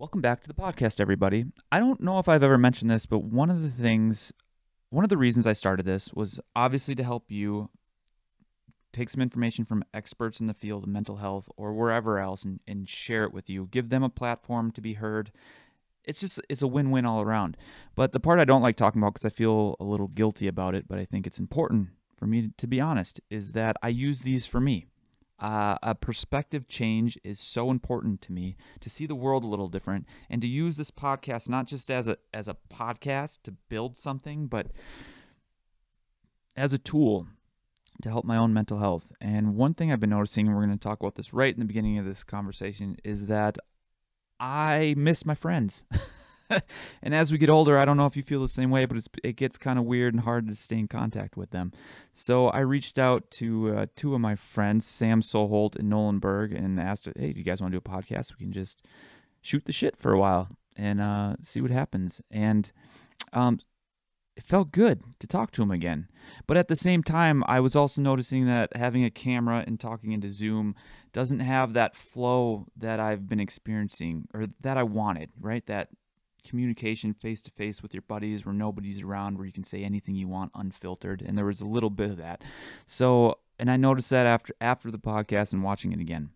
Welcome back to the podcast, everybody. I don't know if I've ever mentioned this, but one of the things, one of the reasons I started this was obviously to help you take some information from experts in the field of mental health or wherever else and, and share it with you. Give them a platform to be heard. It's just, it's a win win all around. But the part I don't like talking about because I feel a little guilty about it, but I think it's important for me to be honest, is that I use these for me. Uh, a perspective change is so important to me to see the world a little different and to use this podcast not just as a as a podcast to build something but as a tool to help my own mental health. And one thing i've been noticing and we're going to talk about this right in the beginning of this conversation is that i miss my friends and as we get older, I don't know if you feel the same way, but it gets kind of weird and hard to stay in contact with them. So I reached out to uh, two of my friends, Sam Soholt and Nolan Berg, and asked, "Hey, do you guys want to do a podcast? We can just shoot the shit for a while and uh, see what happens." And um, it felt good to talk to him again. But at the same time, I was also noticing that having a camera and talking into Zoom doesn't have that flow that I've been experiencing or that I wanted, right? That communication face to face with your buddies where nobody's around where you can say anything you want unfiltered and there was a little bit of that. So and i noticed that after after the podcast and watching it again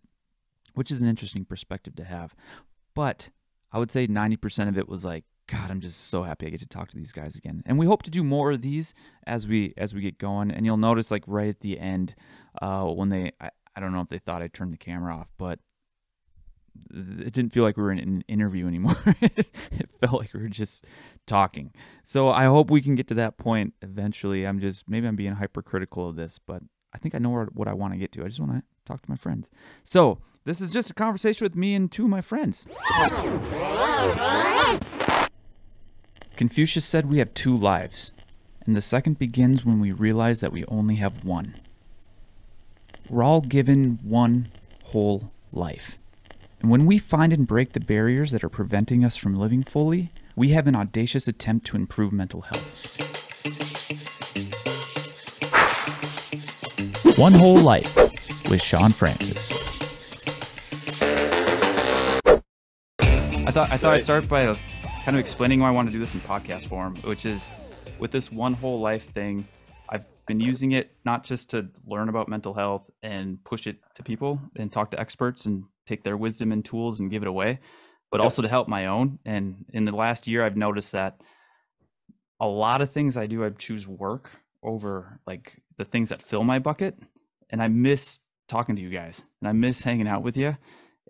which is an interesting perspective to have. But i would say 90% of it was like god i'm just so happy i get to talk to these guys again. And we hope to do more of these as we as we get going. And you'll notice like right at the end uh when they I, I don't know if they thought i turned the camera off but it didn't feel like we were in an interview anymore. it felt like we were just talking. So I hope we can get to that point eventually. I'm just maybe I'm being hypercritical of this, but I think I know what I want to get to. I just want to talk to my friends. So this is just a conversation with me and two of my friends. Confucius said we have two lives, and the second begins when we realize that we only have one. We're all given one whole life. And when we find and break the barriers that are preventing us from living fully, we have an audacious attempt to improve mental health. One Whole Life with Shawn Francis. I thought I thought I'd start by uh, kind of explaining why I want to do this in podcast form, which is with this one whole life thing. I've been using it not just to learn about mental health and push it to people and talk to experts and take their wisdom and tools and give it away, but yep. also to help my own. And in the last year, I've noticed that a lot of things I do, I choose work over like the things that fill my bucket. And I miss talking to you guys and I miss hanging out with you.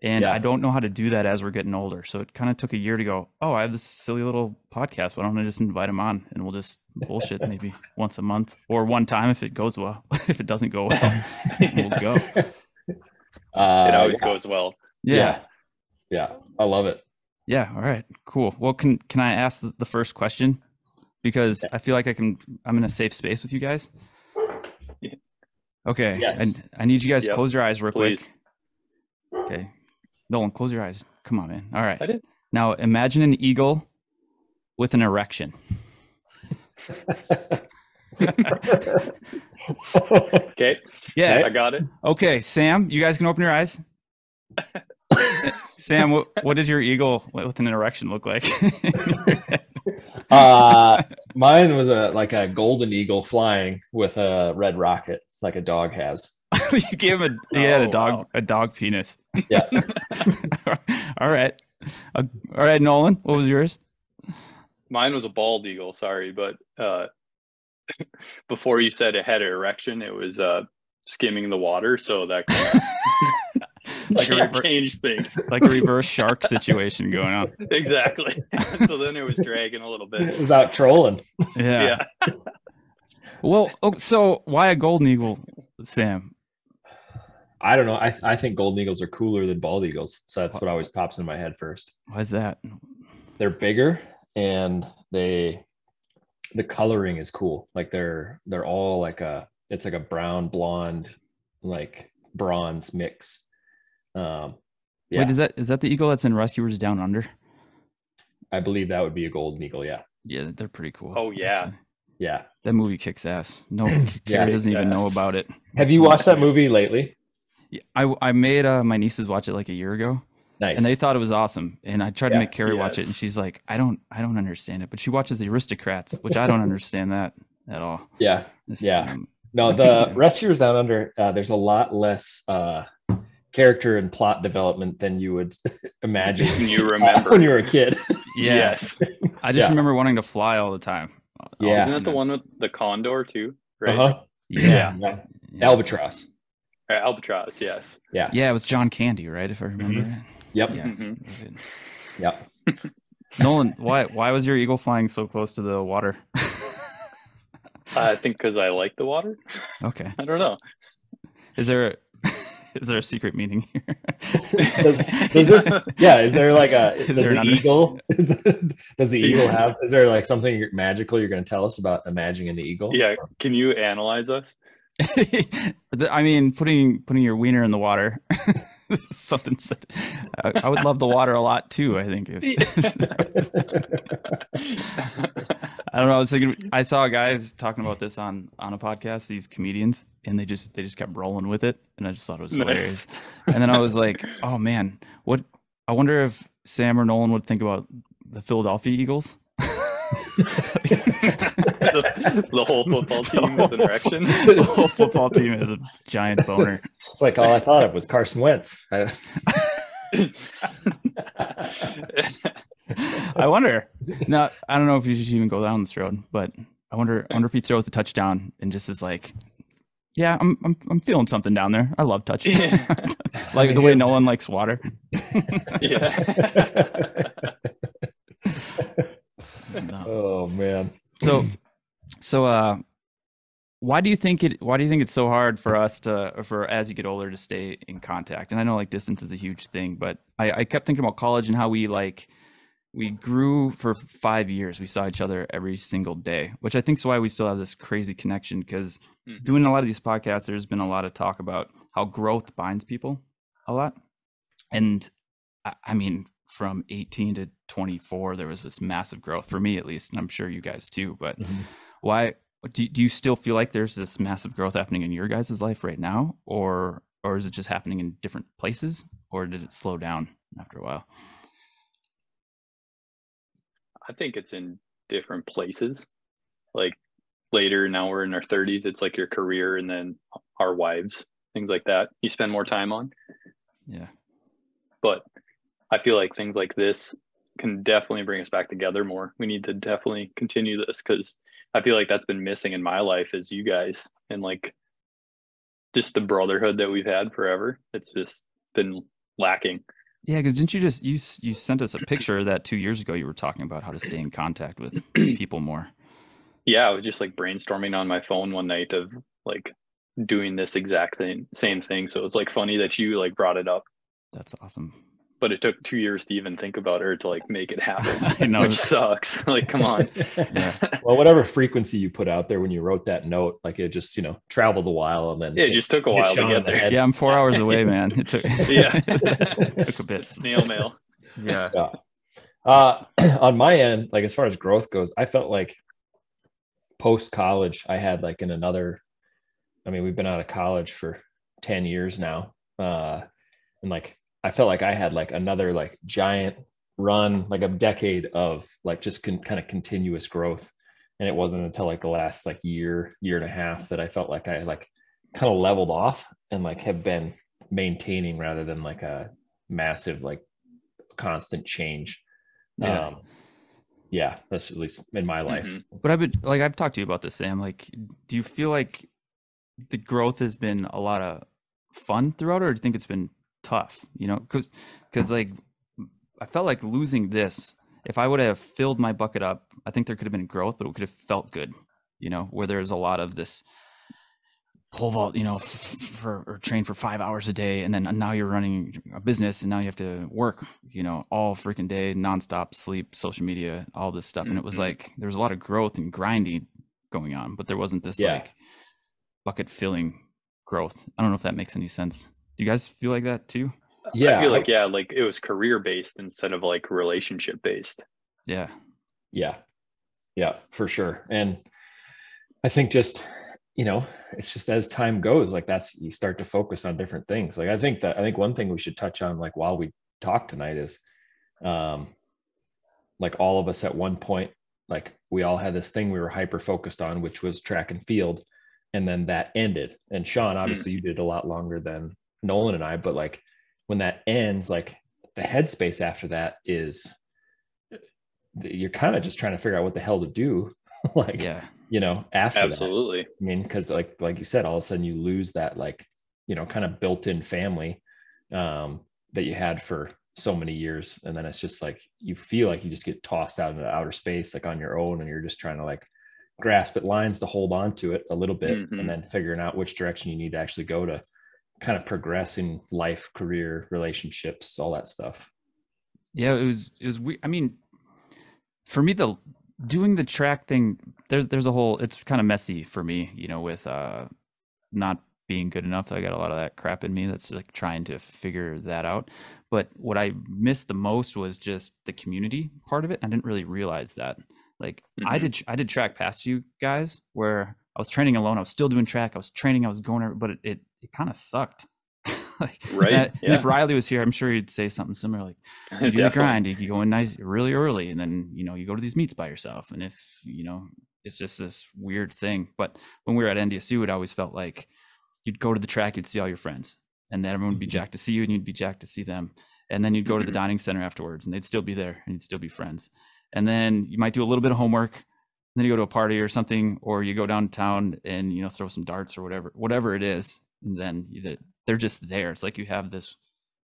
And yeah. I don't know how to do that as we're getting older. So it kind of took a year to go, oh, I have this silly little podcast. Why don't I just invite them on and we'll just bullshit maybe once a month or one time if it goes well. if it doesn't go well, we'll go. Uh, it always yeah. goes well. Yeah. yeah. yeah, I love it. Yeah. All right. Cool. Well, can can I ask the first question? Because I feel like I can. I'm in a safe space with you guys. Okay. Yes. And I need you guys yep. close your eyes real Please. quick. Okay. Nolan, close your eyes. Come on, man. All right. I did. Now imagine an eagle with an erection. okay. Yeah. I got it. Okay, Sam, you guys can open your eyes. Sam, what, what did your eagle with an erection look like? uh, mine was a like a golden eagle flying with a red rocket, like a dog has. you gave him a he had a oh, dog wow. a dog penis. Yeah. all right. Uh, all right, Nolan, what was yours? Mine was a bald eagle. Sorry, but uh, before you said it had an erection, it was uh, skimming the water, so that kind of like rever- changed things. Like a reverse shark situation going on. Exactly. so then it was dragging a little bit. It was out trolling. Yeah. yeah. well, oh, so why a golden eagle, Sam? I don't know. I I think golden eagles are cooler than bald eagles, so that's what always pops in my head first. Why is that? They're bigger and they the coloring is cool. Like they're they're all like a it's like a brown blonde like bronze mix. Um yeah. Wait, is that is that the eagle that's in Rescuers Down Under? I believe that would be a golden eagle, yeah. Yeah, they're pretty cool. Oh yeah. Actually. Yeah. That movie kicks ass. No Carrie doesn't even know about it. Have you watched that movie lately? I I made uh, my nieces watch it like a year ago, Nice. and they thought it was awesome. And I tried to make Carrie watch it, and she's like, "I don't, I don't understand it." But she watches the Aristocats, which I don't understand that at all. yeah. This, Yeah. um, No, the rest Rescuers Down Under, uh, there's a lot less uh, character and plot development than you would imagine Can you uh, remember? when you were a kid. yeah. Yes. I just Yeah. remember wanting to fly all the time. Yeah. Isn't that the one with the condor too? Right. Uh-huh. Yeah. Yeah. yeah. Albatross. Albatross. Yes. Yeah. Yeah, it was John Candy, right? If I remember. Mhm. Right. Yep. Yeah. Mhm. that was it. Yep. Nolan, why why was your eagle flying so close to the water? I think because I like the water. okay. I don't know. Is there is there a secret meaning here? Does, does this? Yeah. Is there like a? Is does there the an under- eagle? Is, does the eagle have? Is there like something magical you're going to tell us about imagining the eagle? Yeah. Can you analyze us? I mean, putting putting your wiener in the water. Something said. I, I would love the water a lot too. I think. If, I don't know. I was thinking. I saw guys talking about this on on a podcast. These comedians, and they just they just kept rolling with it, and I just thought it was hilarious. And then I was like, oh man, what? I wonder if Sam or Nolan would think about the Philadelphia Eagles. the, the whole football The team is an whole- erection. the whole football team is a giant boner. It's like all I thought of was Carson Wentz. I- I wonder. Now, I don't know if you should even go down this road, but I wonder. I wonder if he throws a touchdown and just is like, "Yeah, I'm I'm I'm feeling something down there. I love touching, Yeah. like mean, the way it's- Nolan likes water." yeah. No. oh man. So, so uh, why do you think it? Why do you think it's so hard for us to, for as you get older, to stay in contact? And I know like distance is a huge thing, but I, I kept thinking about college and how we like we grew for five years. We saw each other every single day, which I think is why we still have this crazy connection. Because Mhm. doing a lot of these podcasts, there's been a lot of talk about how growth binds people a lot, and I, I mean. From 18 to 24, there was this massive growth for me, at least, and I'm sure you guys too. But why do, do you still feel like there's this massive growth happening in your guys' life right now or or is it just happening in different places or did it slow down after a while I think it's in different places. Like later, now we're in our 30s, it's like your career and then our wives, things like that. You spend more time on. yeah But I feel like things like this can definitely bring us back together more. We need to definitely continue this because I feel like that's been missing in my life as you guys and like just the brotherhood that we've had forever. It's just been lacking. yeah because didn't you just you you sent us a picture that two years ago you were talking about how to stay in contact with people more yeah, I was just like brainstorming on my phone one night of like doing this exact thing, same thing. So it's like funny that you like brought it up, that's awesome but it took two years to even think about her to like make it happen, I know. which sucks. like, come on. Yeah. well, whatever frequency you put out there when you wrote that note, like it just, you know, traveled a while and then Yeah, it just took a while to get there. head. yeah i'm four hours away man it took Yeah. it took a bit Snail mail. yeah Uh, on my end, like as far as growth goes, I felt like post college, I had like in another. I mean, we've been out of college for ten years now, uh, and like I felt like I had like another like giant run, like a decade of like just con- kind of continuous growth, and it wasn't until like the last like year, year and a half that I felt like I like kind of leveled off and like have been maintaining rather than like a massive like constant change Yeah. um yeah that's at least in my life Mhm. But I've been like I've talked to you about this, Sam. Like, do you feel like the growth has been a lot of fun throughout, or do you think it's been tough? You know, because because like I felt like losing this. If I would have filled my bucket up, I think there could have been growth, but it could have felt good. You know, where there's a lot of this pole vault, you know, for or train for five hours a day, and then now you're running a business, and now you have to work, you know, all freaking day, nonstop, sleep, social media, all this stuff, and it was Mhm. like there was a lot of growth and grinding going on, but there wasn't this Yeah. like bucket filling growth. I don't know if that makes any sense. Do you guys feel like that too? yeah I feel like, yeah, like it was career based instead of like relationship based. Yeah. yeah yeah for sure and i think just you know it's just as time goes like that's you start to focus on different things like i think that i think one thing we should touch on like while we talk tonight is um like all of us at one point like we all had this thing we were hyper focused on which was track and field and then that ended and shawn obviously mm. you did a lot longer than nolan and i but like when that ends like the headspace after that is you're kind of just trying to figure out what the hell to do like yeah you know after absolutely that. i mean because like like you said all of a sudden you lose that like you know kind of built-in family um that you had for so many years and then it's just like you feel like you just get tossed out into outer space like on your own and you're just trying to like grasp at lines to hold on to it a little bit mm-hmm. and then figuring out which direction you need to actually go to kind of progress in life career relationships all that stuff. Yeah it was it was we i mean for me the doing the track thing there's there's a whole it's kind of messy for me you know with uh not being good enough. I got a lot of that crap in me that's like trying to figure that out. But what i missed the most was just the community part of it. I didn't really realize that. Like mm-hmm. i did i did track past you guys where i was training alone. I was still doing track. I was training. I was going but it it, it kind of sucked like, right. And, yeah. and if Riley was here, I'm sure he'd say something similar. Like, you do the grind, you go in nice, really early, and then you know you go to these meets by yourself. And if you know, it's just this weird thing. But when we were at NDSU, it always felt like you'd go to the track, you'd see all your friends, and then everyone would be mm-hmm. jacked to see you, and you'd be jacked to see them. And then you'd go to the mm-hmm. dining center afterwards, and they'd still be there, and you'd still be friends. And then you might do a little bit of homework, then you go to a party or something, or you go downtown and you know throw some darts or whatever, whatever it is. And then they're just there. It's like you have this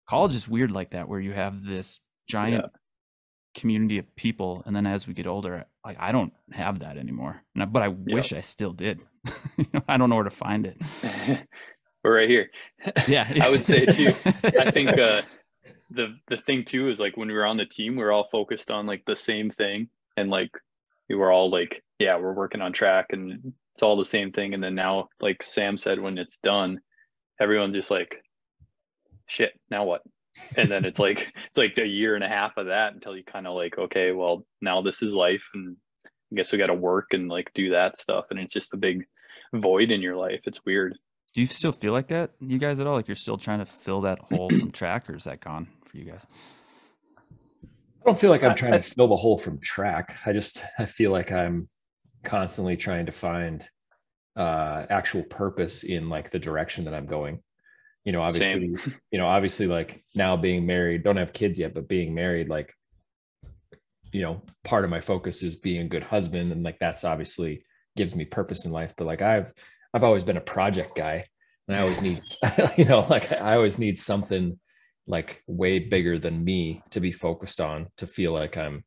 college is weird like that, where you have this giant yeah. community of people, and then as we get older, like I don't have that anymore. but I wish I still did. you know, I don't know where to find it. We're right here. Yeah, I would say too. I think uh, the the thing too is like when we were on the team, we are all focused on like the same thing, and like we were all like, yeah, we're working on track, and it's all the same thing. And then now, like Sam said, when it's done, everyone's just like, shit, now what? And then it's like it's like a year and a half of that until you kind of like, okay, well now this is life, and I guess we got to work and like do that stuff, and it's just a big void in your life. It's weird. Do you still feel like that, you guys, at all? Like you're still trying to fill that hole from track, or is that gone for you guys? I don't feel like I'm trying to fill the hole from track. I just I feel like I'm constantly trying to find uh actual purpose in like the direction that I'm going. You know, obviously, Same. you know, obviously like now being married, don't have kids yet, but being married, like, you know, part of my focus is being a good husband. And like that's obviously gives me purpose in life. But like I've I've always been a project guy and I always need you know, like I always need something like way bigger than me to be focused on to feel like I'm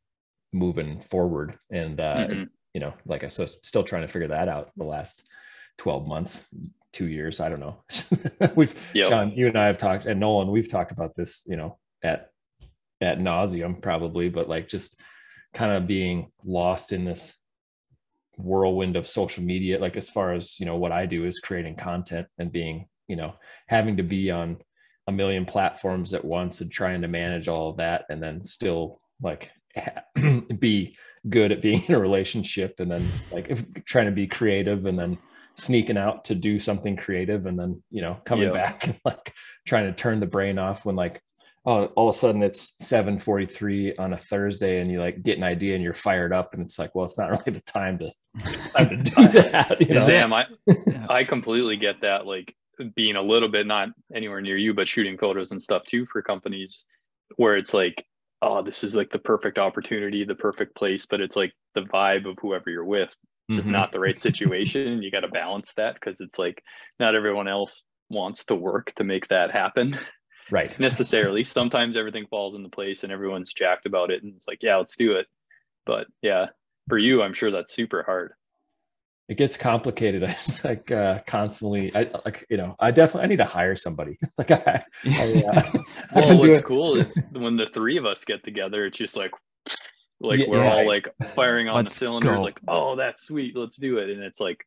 moving forward. And uh mm-hmm you know, like I said, still trying to figure that out the last 12 months, two years. I don't know. we've yep. Shawn, you and I have talked and Nolan, we've talked about this, you know, at at nauseum probably, but like just kind of being lost in this whirlwind of social media, like as far as, you know, what I do is creating content and being, you know, having to be on a million platforms at once and trying to manage all of that and then still like be good at being in a relationship and then like trying to be creative and then sneaking out to do something creative and then you know coming yeah. back and like trying to turn the brain off when like oh all of a sudden it's 7:43 on a Thursday and you like get an idea and you're fired up and it's like well it's not really the time to, time to do that you know? Sam I I completely get that like being a little bit not anywhere near you but shooting photos and stuff too for companies where it's like oh, this is like the perfect opportunity, the perfect place, but it's like the vibe of whoever you're with. It's just mm-hmm. not the right situation. you got to balance that because it's like not everyone else wants to work to make that happen. Right. necessarily. Sometimes everything falls into place and everyone's jacked about it and it's like, yeah, let's do it. But yeah, for you, I'm sure that's super hard it gets complicated. I just like uh, constantly, I like you know, I definitely I need to hire somebody. like I, I uh, well, what's doing... cool is when the three of us get together, it's just like like yeah, we're yeah. all like firing on let's the cylinders, go. like oh that's sweet, let's do it, and it's like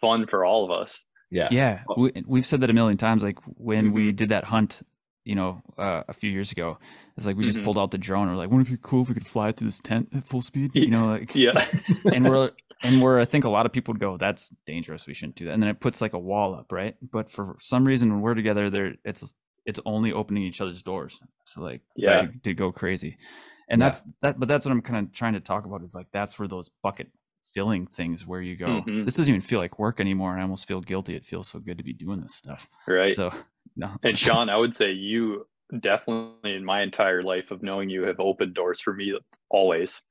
fun for all of us. Yeah, yeah. We, we've said that a million times. Like when mm-hmm. we did that hunt you know, uh, a few years ago. It's like we just mm-hmm. pulled out the drone. We're like, wouldn't it be cool if we could fly through this tent at full speed? You know, like yeah. and we're and where I think a lot of people would go, that's dangerous. We shouldn't do that. And then it puts like a wall up, right? But for some reason, when we're together, there it's it's only opening each other's doors. So like Yeah. to, to go crazy. And Yeah. that's that but that's what I'm kind of trying to talk about is like that's where those bucket filling things where you go, Mhm. this doesn't even feel like work anymore. And I almost feel guilty. It feels so good to be doing this stuff. Right. So no. And Shawn, I would say you definitely in my entire life of knowing you have opened doors for me always.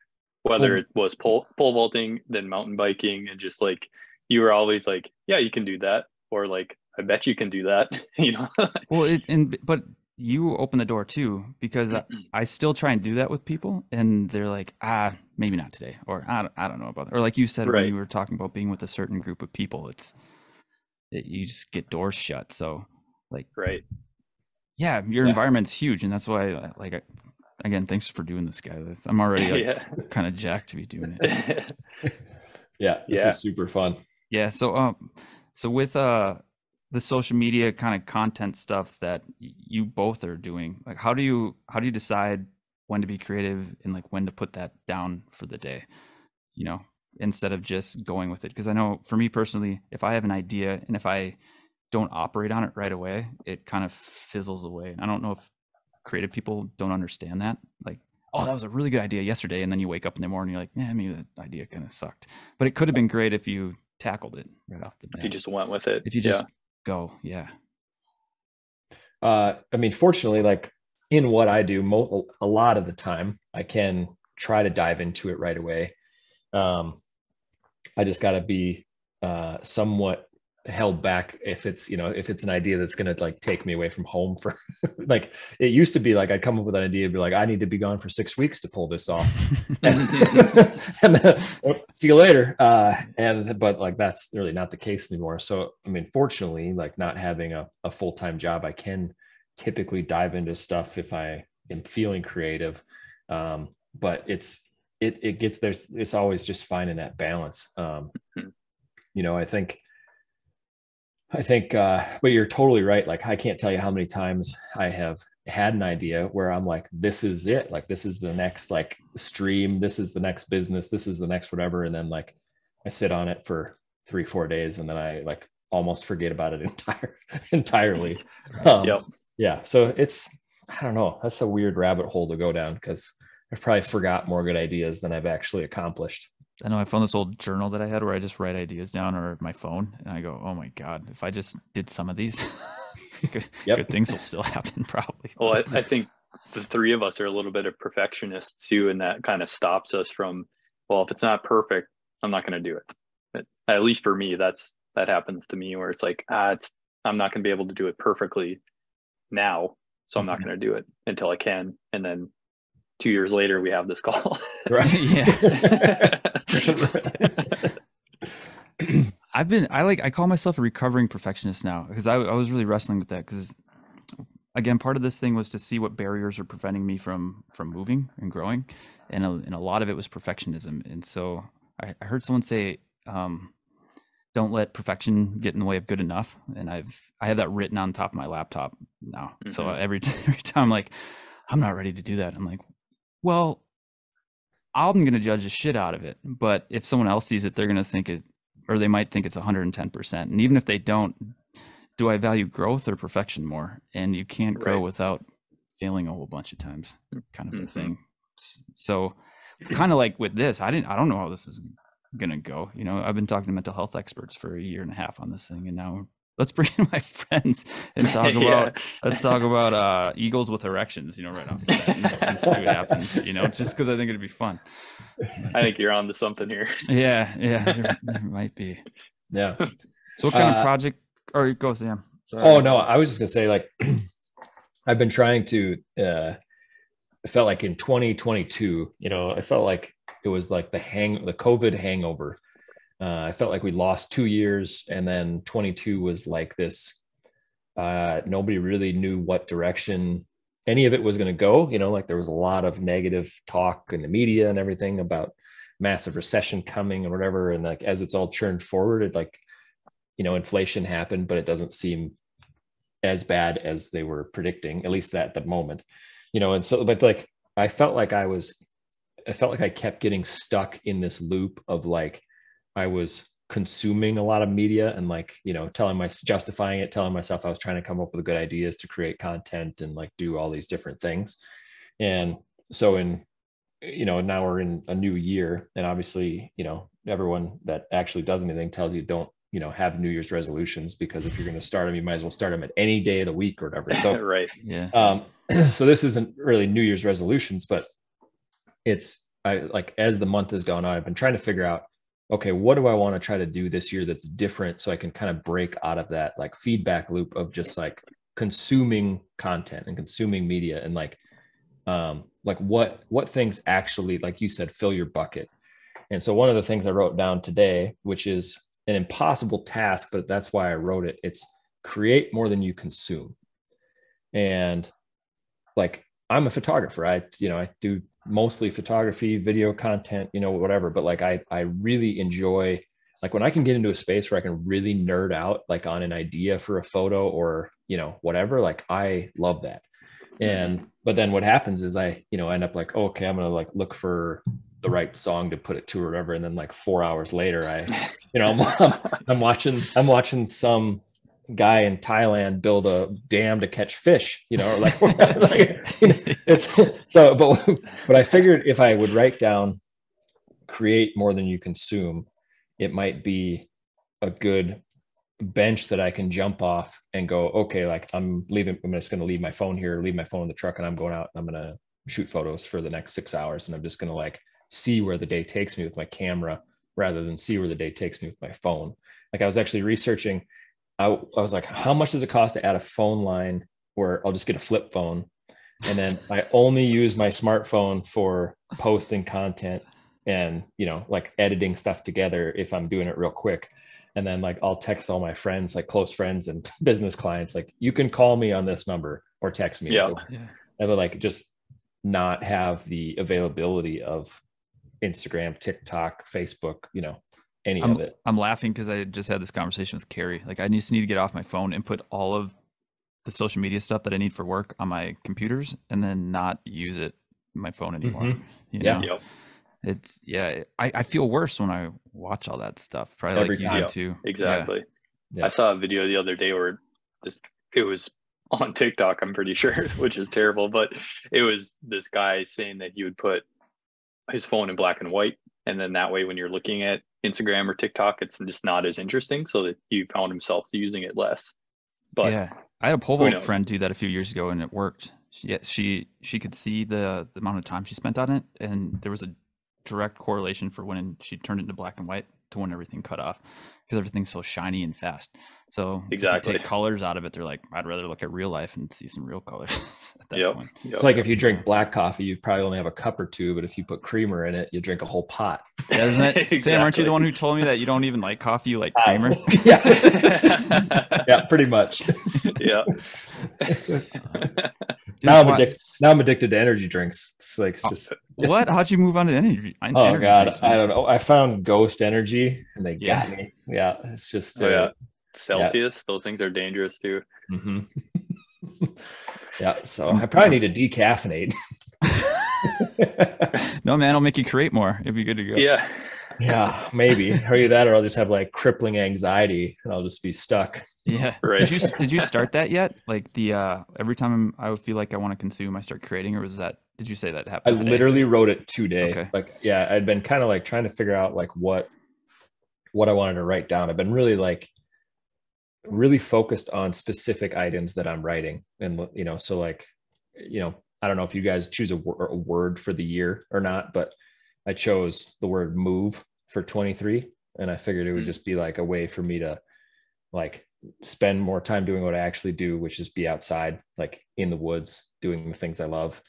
Whether it was pole pole vaulting, then mountain biking, and just like you were always like, Yeah, you can do that. Or like, I bet you can do that. you know? Well, it, and but you open the door too because I, I still try and do that with people, and they're like, ah, maybe not today, or I don't, I don't know about that, or like you said when you were talking about being with a certain group of people, it's it, you just get doors shut. So like, right. yeah, your Yeah. environment's huge, and that's why like I, again, thanks for doing this, guy. I'm already like, yeah. kind of jacked to be doing it. Yeah, this Yeah. is super fun. Yeah. So um, so with uh the social media kind of content stuff that you both are doing, like how do you how do you decide when to be creative and like when to put that down for the day? You know, instead of just going with it. Because I know for me personally, if I have an idea and if I don't operate on it right away, it kind of fizzles away. I don't know if creative people don't understand that. Like, oh, that was a really good idea yesterday, and then you wake up in the morning, you're like, yeah, maybe that idea kind of sucked. But it could have been great if you tackled it right off the bat. if you just went with it. if you yeah. just go, yeah. uh i mean fortunately like in what i do mo- a lot of the time i can try to dive into it right away um i just got to be uh somewhat held back if it's you know if it's an idea that's going to like take me away from home for like it used to be like i'd come up with an idea and be like i need to be gone for six weeks to pull this off. And, and then, "Oh, see you later. Uh and but like that's really not the case anymore. So i mean fortunately like not having a, a full-time job i can typically dive into stuff if i am feeling creative. Um but it's it it gets there's it's always just finding that balance. Um Mhm. you know i think i think uh but you're totally right like i can't tell you how many times i have had an idea where i'm like this is it like this is the next like stream this is the next business this is the next whatever and then like i sit on it for three four days and then i like almost forget about it entire entirely. Um, Yep. yeah so it's i don't know that's a weird rabbit hole to go down because i've probably forgot more good ideas than i've actually accomplished I know I found this old journal that I had where I just write ideas down or my phone, and I go, "Oh my god, if I just did some of these, good, Yep. good things will still happen probably." Well, I, I think the three of us are a little bit of perfectionists too, and that kind of stops us from, well, if it's not perfect, I'm not going to do it. But at least for me, that's that happens to me where it's like, ah, it's I'm not going to be able to do it perfectly now, so I'm not Mhm. going to do it until I can, and then two years later we have this call. right yeah, I've been I like I call myself a recovering perfectionist now because I, I was really wrestling with that because again part of this thing was to see what barriers are preventing me from from moving and growing and a, and a lot of it was perfectionism and so I, I heard someone say um, don't let perfection get in the way of good enough and I've I have that written on top of my laptop now so Mhm. every every time I'm like I'm not ready to do that I'm like well I'm going to judge the shit out of it. But if someone else sees it, they're going to think it, or they might think it's 110%. And even if they don't, do I value growth or perfection more? And you can't grow Right. without failing a whole bunch of times, kind of a Mhm. thing. So, kind of like with this, I didn't, I don't know how this is going to go. You know, I've been talking to mental health experts for a year and a half on this thing. And now let's bring in my friends and talk Yeah. about let's talk about uh eagles with erections you know right off the bat and, and see what happens you know just because i think it'd be fun I think you're on to something here. yeah yeah there, there might be yeah so what kind Uh, of project or go sam Sorry. Oh no, I was just gonna say like I've been trying to uh I felt like in 2022, you know, I felt like it was like the hang the COVID hangover. Uh I felt like we lost two years and then 22 was like this uh nobody really knew what direction any of it was going to go, you know, like there was a lot of negative talk in the media and everything about massive recession coming and whatever and like as it's all churned forward it like you know inflation happened but it doesn't seem as bad as they were predicting at least at the moment you know and so but like i felt like i was i felt like i kept getting stuck in this loop of like i was consuming a lot of media and like you know telling my justifying it telling myself i was trying to come up with good ideas to create content and like do all these different things. And so in you know now we're in a new year and obviously you know everyone that actually does anything tells you don't you know have new year's resolutions because if you're going to start them you might as well start them at any day of the week or whatever. So right. Yeah. um so this isn't really new year's resolutions but it's i like as the month has gone on i've been trying to figure out okay what do i want to try to do this year that's different so i can kind of break out of that like feedback loop of just like consuming content and consuming media and like um like what what things actually like you said fill your bucket? And so one of the things i wrote down today which is an impossible task but that's why i wrote it it's create more than you consume. And like i'm a photographer i you know i do mostly photography video content you know whatever but like i i really enjoy like when i can get into a space where i can really nerd out like on an idea for a photo or you know whatever like i love that. And but then what happens is i you know end up like oh, okay i'm gonna like look for the right song to put it to or whatever and then like four hours later i you know i'm, I'm watching i'm watching some guy in thailand build a dam to catch fish you know like, like you know, it's so but but i figured if i would write down create more than you consume it might be a good bench that I can jump off and go, okay, like I'm leaving, I'm just going to leave my phone here, leave my phone in the truck, and I'm going out and I'm going to shoot photos for the next six hours. And I'm just going to like see where the day takes me with my camera rather than see where the day takes me with my phone. Like I was actually researching, I, I was like, how much does it cost to add a phone line where I'll just get a flip phone? And then I only use my smartphone for posting content and, you know, like editing stuff together if I'm doing it real quick and then like I'll text all my friends, like close friends and business clients, like you can call me on this number or text me. Yeah. Yeah. I would like just not have the availability of Instagram, TikTok, Facebook, you know, any I'm, of it. I'm laughing because I just had this conversation with Carrie. Like, I just need to get off my phone and put all of the social media stuff that I need for work on my computers, and then not use it my phone anymore. Mhm. You Yeah. know? Yep. it's yeah. I, I feel worse when I watch all that stuff. Probably Every like you time. do too. Yeah. Exactly. Yeah. I saw a video the other day where this it was on TikTok, I'm pretty sure, which is terrible, but it was this guy saying that he would put his phone in black and white and then that way when you're looking at Instagram or TikTok it's just not as interesting so that he found himself using it less. But yeah, I had a pole vault friend do that a few years ago, and it worked. She, yeah, she she could see the the amount of time she spent on it, and there was a direct correlation for when she turned it into black and white to when everything cut off, because everything's so shiny and fast. So if you Exactly. take colors out of it. They're like, I'd rather look at real life and see some real colors at that Yep. point. Yep. It's like if you drink black coffee, you probably only have a cup or two, but if you put creamer in it, you drink a whole pot. Yeah, isn't it? Sam, aren't you the one who told me that you don't even like coffee, you like Uh, creamer? yeah. yeah, pretty much. yeah. Dude, now I'm addicted. Now I'm addicted to energy drinks. It's like it's Oh, just What? How'd you move on to energy? oh energy god, drinks, I don't know. I found Ghost Energy, and they Yeah. got me. Yeah, it's just Oh, yeah. uh, Celsius, those things are dangerous too. mhm. yeah. So I probably need to decaffeinate. No, man, it'll make you create more. It'd be good to go. Yeah. yeah, maybe or either that, or I'll just have like crippling anxiety, and I'll just be stuck. Yeah. Right. Did you did you start that yet? Like the uh every time I would feel like I want to consume, I start creating, or was that? Did you say that I happened? today? literally wrote it today. Okay. Like, yeah, I'd been kind of like trying to figure out like what what I wanted to write down. I've been really like really focused on specific items that I'm writing, and you know, so like, you know, I don't know if you guys choose a, wor- a word for the year or not, but I chose the word move for 23, and I figured it would Mm. just be like a way for me to like spend more time doing what I actually do, which is be outside, like in the woods, doing the things I love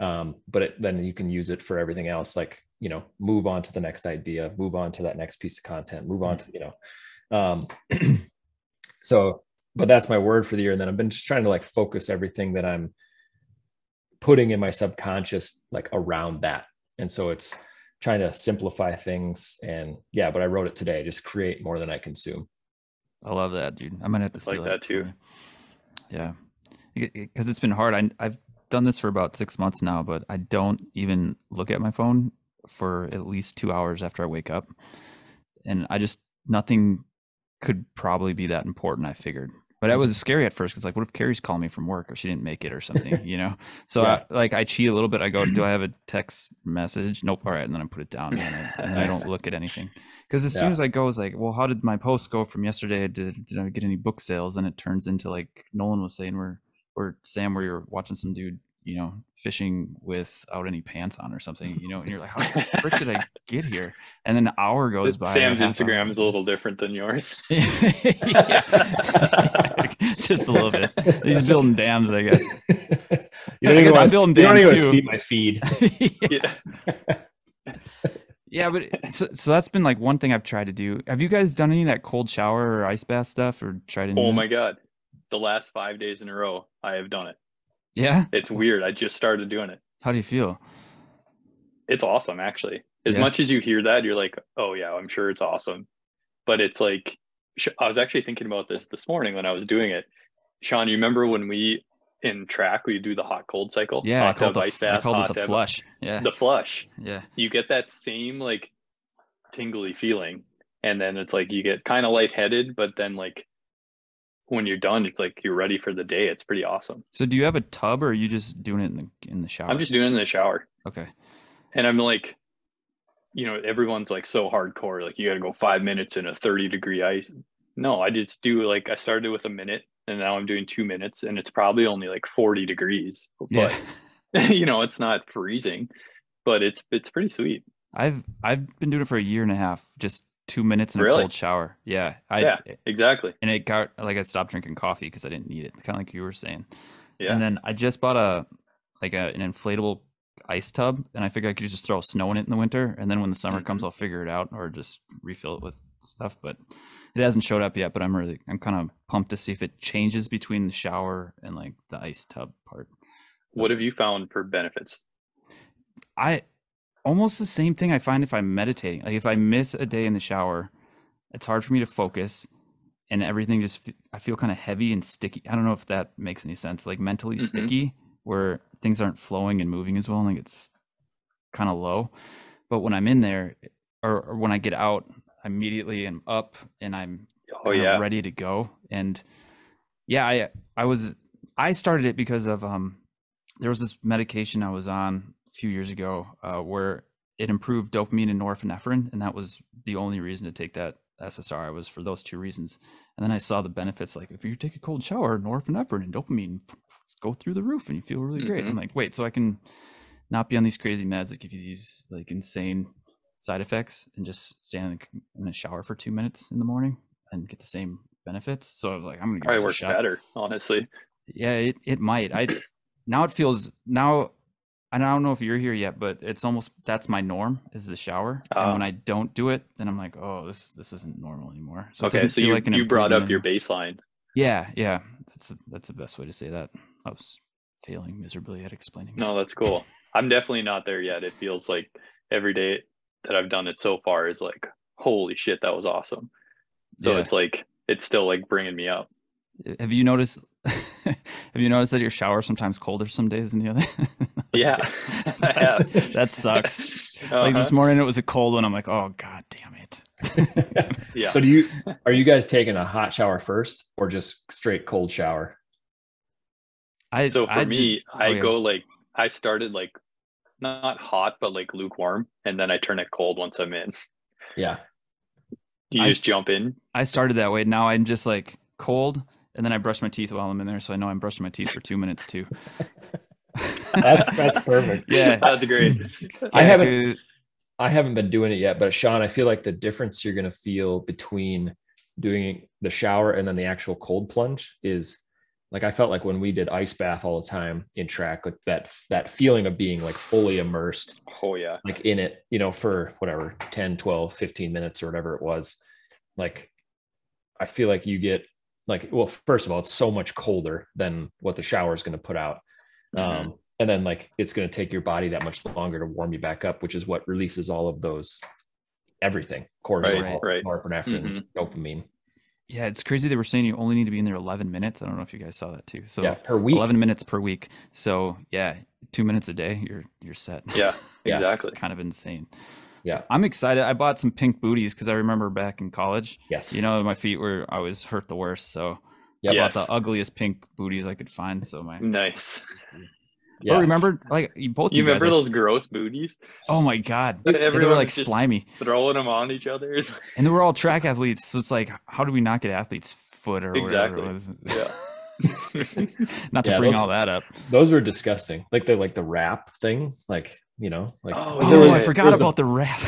um, but it, then you can use it for everything else like you know move on to the next idea move on to that next piece of content move on to you know um, so but that's my word for the year and then i've been just trying to like focus everything that i'm putting in my subconscious like around that and so it's trying to simplify things and yeah but i wrote it today just create more than i consume I love that, dude. I might have to Like steal that for too. Yeah, because it's been hard. I I've done this for about six months now, but I don't even look at my phone for at least two hours after I wake up, and I just nothing could probably be that important. I figured, but it Mm-hmm. was scary at first because like, what if Carrie's calling me from work or she didn't make it or something, you know? So Yeah. I, like I cheat a little bit. I go, do I have a text message? Nope. All right, and then I put it down and, I, and I don't look at anything because as soon as I go, it's like, well, how did my post go from yesterday? Did did I get any book sales? And it turns into like Nolan was saying, where or Sam, where you're watching some dude, you know, fishing without any pants on or something, you know, and you're like, how the frick did I get here? And then an hour goes by. Sam's half hour Instagram is a little different than yours. yeah. just a little bit. He's building dams, I guess. you I don't even guess I'm want to building you don't dams even too. see my feed. yeah. yeah, but so, so that's been like one thing I've tried to do. Have you guys done any of that cold shower or ice bath stuff or tried any? Oh my god. The last five days in a row, I have done it. Yeah. It's weird. I just started doing it. How do you feel? It's awesome, actually. As Yeah. much as you hear that, you're like, oh yeah, I'm sure it's awesome. But it's like, I was actually thinking about this this morning when I was doing it. Shawn, you remember when we in track we do the hot cold cycle? Yeah, I called, tub, the, ice I bath, called hot it the tub, flush. Yeah. The flush. yeah. You get that same like tingly feeling, and then it's like you get kind of lightheaded, but then like when you're done, it's like you're ready for the day. It's pretty awesome. So do you have a tub or are you just doing it in the in the shower? I'm just doing it in the shower. okay. and I'm like, you know, everyone's like so hardcore, like you got to go five minutes in a 30 degree ice. No, I just do like I started with a minute, and now I'm doing two minutes, and it's probably only like 40 degrees, Yeah. but you know, it's not freezing, but it's it's pretty sweet. I've I've been doing it for a year and a half. Just two minutes in a cold shower. Yeah. I Yeah. Exactly. and it got like I stopped drinking coffee because I didn't need it, kind of like you were saying. Yeah. And then I just bought a like a, an inflatable ice tub, and I figured I could just throw snow in it in the winter, and then when the summer comes, Mm-hmm. I'll figure it out or just refill it with stuff. But it hasn't showed up yet. But I'm really I'm kind of pumped to see if it changes between the shower and like the ice tub part. What have you found for benefits? I almost the same thing I find if I'm meditating. Like if I miss a day in the shower, it's hard for me to focus and everything just I feel kind of heavy and sticky. I don't know if that makes any sense. Like mentally Mhm. sticky where things aren't flowing and moving as well and like it's kind of low. But when I'm in there or, or when I get out, I immediately am up and I'm Oh yeah. ready to go and yeah i i was i started it because of um there was this medication i was on few years ago uh, where it improved dopamine and norepinephrine and that was the only reason to take that ssri was for those two reasons and then i saw the benefits like if you take a cold shower norepinephrine and dopamine go through the roof and you feel really great Mhm. i'm like wait so i can not be on these crazy meds that give you these like insane side effects and just stand in- the shower for two minutes in the morning and get the same benefits. So I was like, I'm gonna give Probably works better, honestly. Yeah, it, it might. I now it feels now I don't know if you're here yet, but it's almost that's my norm is the shower. and when Ah. I don't do it, then I'm like, oh, this this isn't normal anymore. So okay, so you like you brought up your baseline. Yeah, yeah. That's a, that's the best way to say that. I was failing miserably at explaining. it. No, that's cool. I'm definitely not there yet. It feels like every day that I've done it so far is like, holy shit, that was awesome. So Yeah. it's like it's still like bringing me up. Have you noticed? have you noticed that your shower sometimes colder some days than the other? Yeah, That's- that sucks. Like Uh-huh. this morning, it was a cold one. I'm like, oh god damn it. Yeah. So do you are you guys taking a hot shower first or just straight cold shower? I so for I me, did- I oh, yeah. go like I started like not hot, but like lukewarm, and then I turn it cold once I'm in. Yeah. You I just s- jump in. I started that way. Now I'm just like cold, and then I brush my teeth while I'm in there, so I know I'm brushing my teeth for two minutes too. That's that's perfect. Yeah. That's great. I haven't- dude. I haven't been doing it yet, but Shawn, I feel like the difference you're going to feel between doing the shower and then the actual cold plunge is like I felt like when we did ice bath all the time in track, like that that feeling of being like fully immersed Oh yeah. like in it, you know, for whatever 10, 12, 15 minutes or whatever it was. Like I feel like you get like well, first of all, it's so much colder than what the shower is going to put out. Mhm. Um, and then like it's going to take your body that much longer to warm you back up, which is what releases all of those everything cortisol, right. norepinephrine, Mhm. dopamine. Yeah, it's crazy. They were saying you only need to be in there 11 minutes. I don't know if you guys saw that too. So yeah, per week. 11 minutes per week. So yeah, two minutes a day, you're you're set. Yeah, Yeah, It's exactly. kind of insane. Yeah. I'm excited. I bought some pink booties because I remember back in college, Yes. you know, my feet were I was hurt the worst. So Yep. I bought the ugliest pink booties I could find. So my Nice. Oh, remember like you both You you, remember I- those gross booties? Oh my god. That They were like slimy. Throwing them on each other. And they were all track athletes. So it's like, how do we not get athlete's foot or whatever it was? Yeah. not to Yeah, bring those- all that up. Those were disgusting. Like the like the wrap thing. Like, you know, like Oh, Oh, was- I forgot there was the- about the wrap.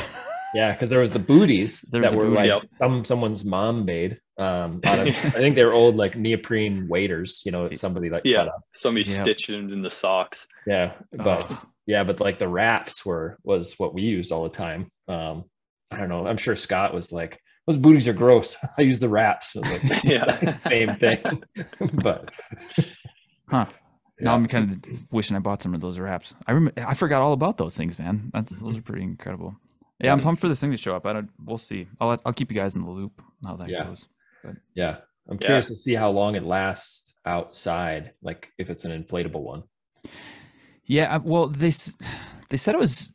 Yeah, because there was the booties There was that were booties. like some someone's mom made. Um, out of, I think they're old like neoprene waders. You know, somebody like Yeah. cut up. Somebody Yep. stitched them in the socks. Yeah, but Oh, yeah, but like the wraps were was what we used all the time. Um, I don't know. I'm sure Scott was like, "Those booties are gross." I use the wraps. I like, Yeah. same thing. but Huh. Now yeah. I'm kind of wishing I bought some of those wraps. I rem- I forgot all about those things, man. That's those are pretty incredible. Yeah, I'm pumped for this thing to show up. I don't. We'll see. I'll I'll keep you guys in the loop how that Yeah. goes. Yeah, I'm Yeah. curious to see how long it lasts outside. Like if it's an inflatable one. Yeah. Well, they s- they said it was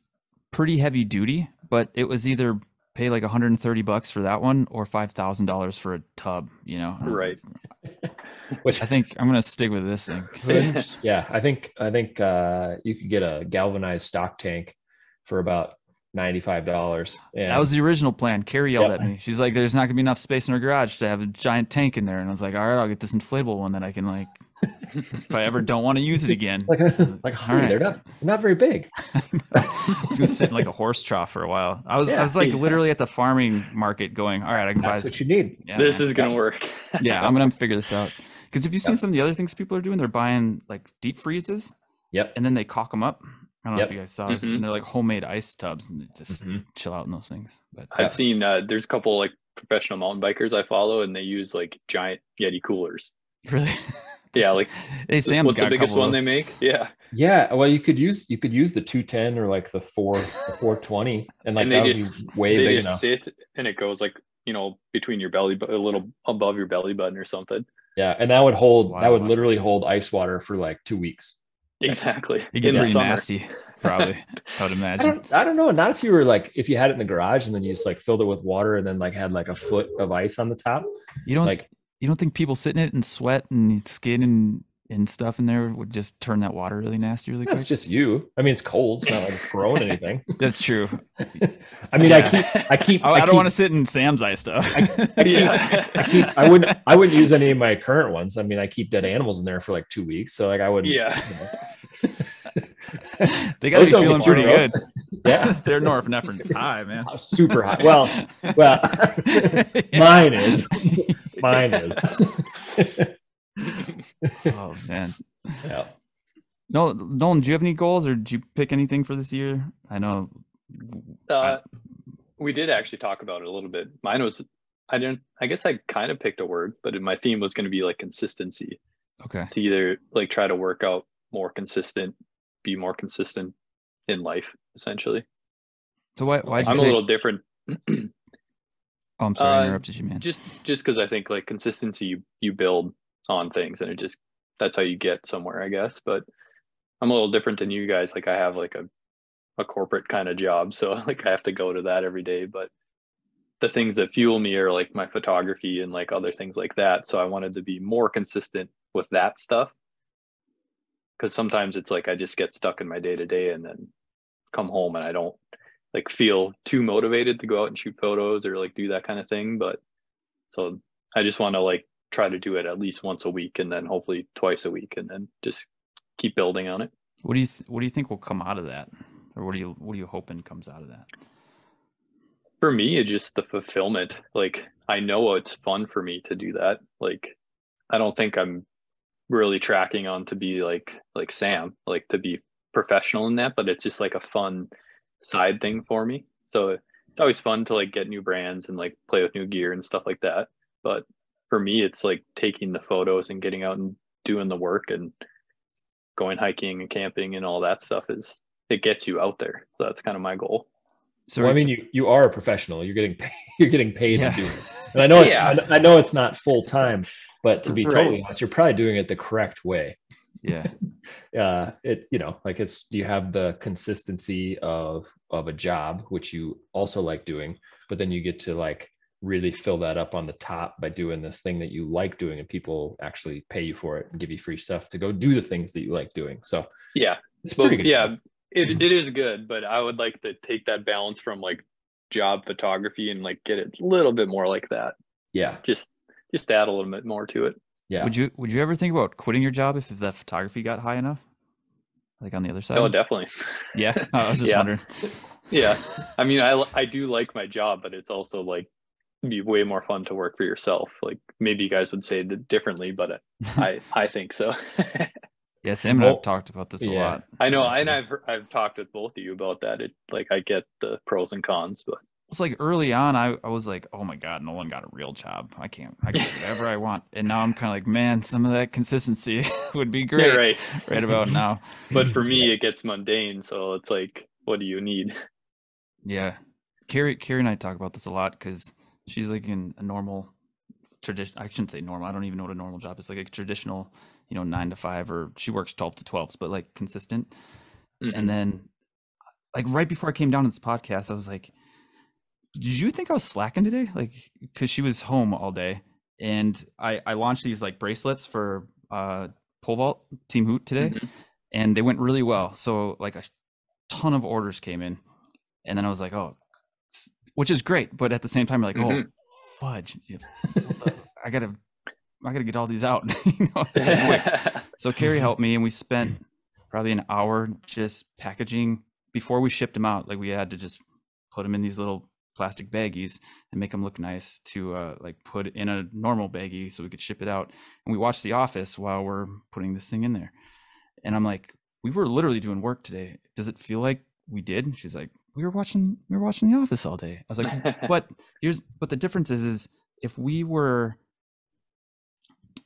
pretty heavy duty, but it was either pay like 130 bucks for that one or five thousand dollars for a tub. You know. And I was Right. Which I think I'm gonna stick with this thing. yeah, I think I think uh, you could get a galvanized stock tank for about ninety five dollars. That was the original plan. Carrie yelled Yeah. at me. She's like, "There's not gonna be enough space in our garage to have a giant tank in there." And I was like, "All right, I'll get this inflatable one that I can like, if I ever don't want to use it again, like like All right. they're not they're not very big. it's gonna sit in like a horse trough for a while." I was, I was like, literally at the farming market, going, "All right, I can buy this." what you need. Yeah, this man. is gonna work. yeah, I'm gonna figure this out. Because if you've seen Yeah. some of the other things people are doing, they're buying like deep freezes Yep. and then they caulk them up. I don't know if you guys saw this, Mhm. and they're like homemade ice tubs, and they just Mhm. chill out in those things. But I've seen uh, there's a couple like professional mountain bikers I follow, and they use like giant Yeti coolers. really, Yeah, like hey, Sam's what's got the biggest one they make? Yeah, Yeah, well, you could use you could use the two ten or like the four the four twenty, and like and that they would just be way they big just enough. sit, and it goes like you know between your belly, but a little above your belly button or something. Yeah, and that would hold that would literally hold ice water for like two weeks. Exactly. It get pretty nasty, probably. I would I imagine. don't I don't know. Not if you were like if you had it in the garage and then you just like filled it with water and then like had like a foot of ice on the top. You don't Like you don't think people sit in it and sweat and skin and and stuff in there would just turn that water really nasty really that's quick? It's just you. I mean, it's cold. It's not like it's growing anything. That's true. I mean, Yeah. I keep I keep oh, I, I, don't want to sit in Sam's eye stuff. Yeah. I keep I wouldn't I wouldn't use any of my current ones. I mean, I keep dead animals in there for like two weeks, so like I would. Yeah. they got to be feeling pretty too good. gross. Yeah. Their norepinephrine high, man. Super high. Well, well, mine is. Mine is. Oh man. yeah. No, Nolan, do you have any goals or did you pick anything for this year? I know. Uh, we did actually talk about it a little bit. Mine was I didn't. I guess I kind of picked a word, but my theme was going to be like consistency. Okay. To either like try to work out more consistent, be more consistent in life, essentially. So why why I'm a pick? little different. Oh, I'm sorry, I uh, interrupted you, man. just just because I think like consistency you, you build on things and it just that's how you get somewhere, I guess. But I'm a little different than you guys. Like I have like a a corporate kind of job, so like I have to go to that every day. But the things that fuel me are like my photography and like other things like that. So I wanted to be more consistent with that stuff. Cause sometimes it's like I just get stuck in my day to day and then come home and I don't like feel too motivated to go out and shoot photos or like do that kind of thing. But so I just want to like try to do it at least once a week and then hopefully twice a week and then just keep building on it. What do you th- what do you think will come out of that, or what do you what are you hoping comes out of that? For me, it's just the fulfillment. Like I know it's fun for me to do that. Like I don't think I'm really tracking on to be like like Sam, like to be professional in that, but it's just like a fun side thing for me. So it's always fun to like get new brands and like play with new gear and stuff like that. But for me, it's like taking the photos and getting out and doing the work and going hiking and camping and all that stuff is it gets you out there. So that's kind of my goal. So Well, I mean, you you are a professional. You're getting paid, you're getting paid Yeah. to do it. And I know it's Yeah. I, I know it's not full time, but to be Right. totally honest, you're probably doing it the correct way. yeah, uh, it you know like it's you have the consistency of of a job which you also like doing, but then you get to like really fill that up on the top by doing this thing that you like doing and people actually pay you for it and give you free stuff to go do the things that you like doing. So yeah. it's pretty good. Yeah it, it is good but i would like to take that balance from like job photography and like get it a little bit more like that. Yeah. Just just add a little bit more to it. Yeah. Would you would you ever think about quitting your job if, if that photography got high enough? Like on the other side? Oh definitely. Yeah? Oh, I was just yeah. wondering. Yeah. I mean i i do like my job but it's also like be way more fun to work for yourself. Like maybe you guys would say it differently, but I I think so. yeah, Sam and well, I've talked about this a yeah, lot. I know, actually. and I've I've talked with both of you about that. It like I get the pros and cons, but it's like early on, I, I was like, oh my god, no one got a real job. I can't, I can do whatever I want. And now I'm kind of like, man, some of that consistency would be great. Yeah, right, right about now. But for me, it gets mundane, so it's like, what do you need? Yeah, Carrie, Carrie and I talk about this a lot because she's like in a normal tradition. I shouldn't say normal. I don't even know what a normal job is. Like a traditional, you know, nine to five, or she works twelve to twelves, but like consistent. Mm-hmm. And then, like right before I came down to this podcast, I was like, "Did you think I was slacking today?" Like, because she was home all day, and I I launched these like bracelets for uh pole vault team hoot today, mm-hmm. and they went really well. So like a ton of orders came in, and then I was like, "Oh, which is great. But at the same time, you're like, oh, mm-hmm. oh, fudge! I gotta, I gotta get all these out. you know? so Carrie helped me, and we spent probably an hour just packaging before we shipped them out. Like we had to just put them in these little plastic baggies and make them look nice to uh, like put in a normal baggie so we could ship it out. And we watched The Office while we're putting this thing in there. And I'm like, we were literally doing work today. Does it feel like we did? She's like, we were watching we were watching The Office all day. I was like, but here's but the difference is is if we were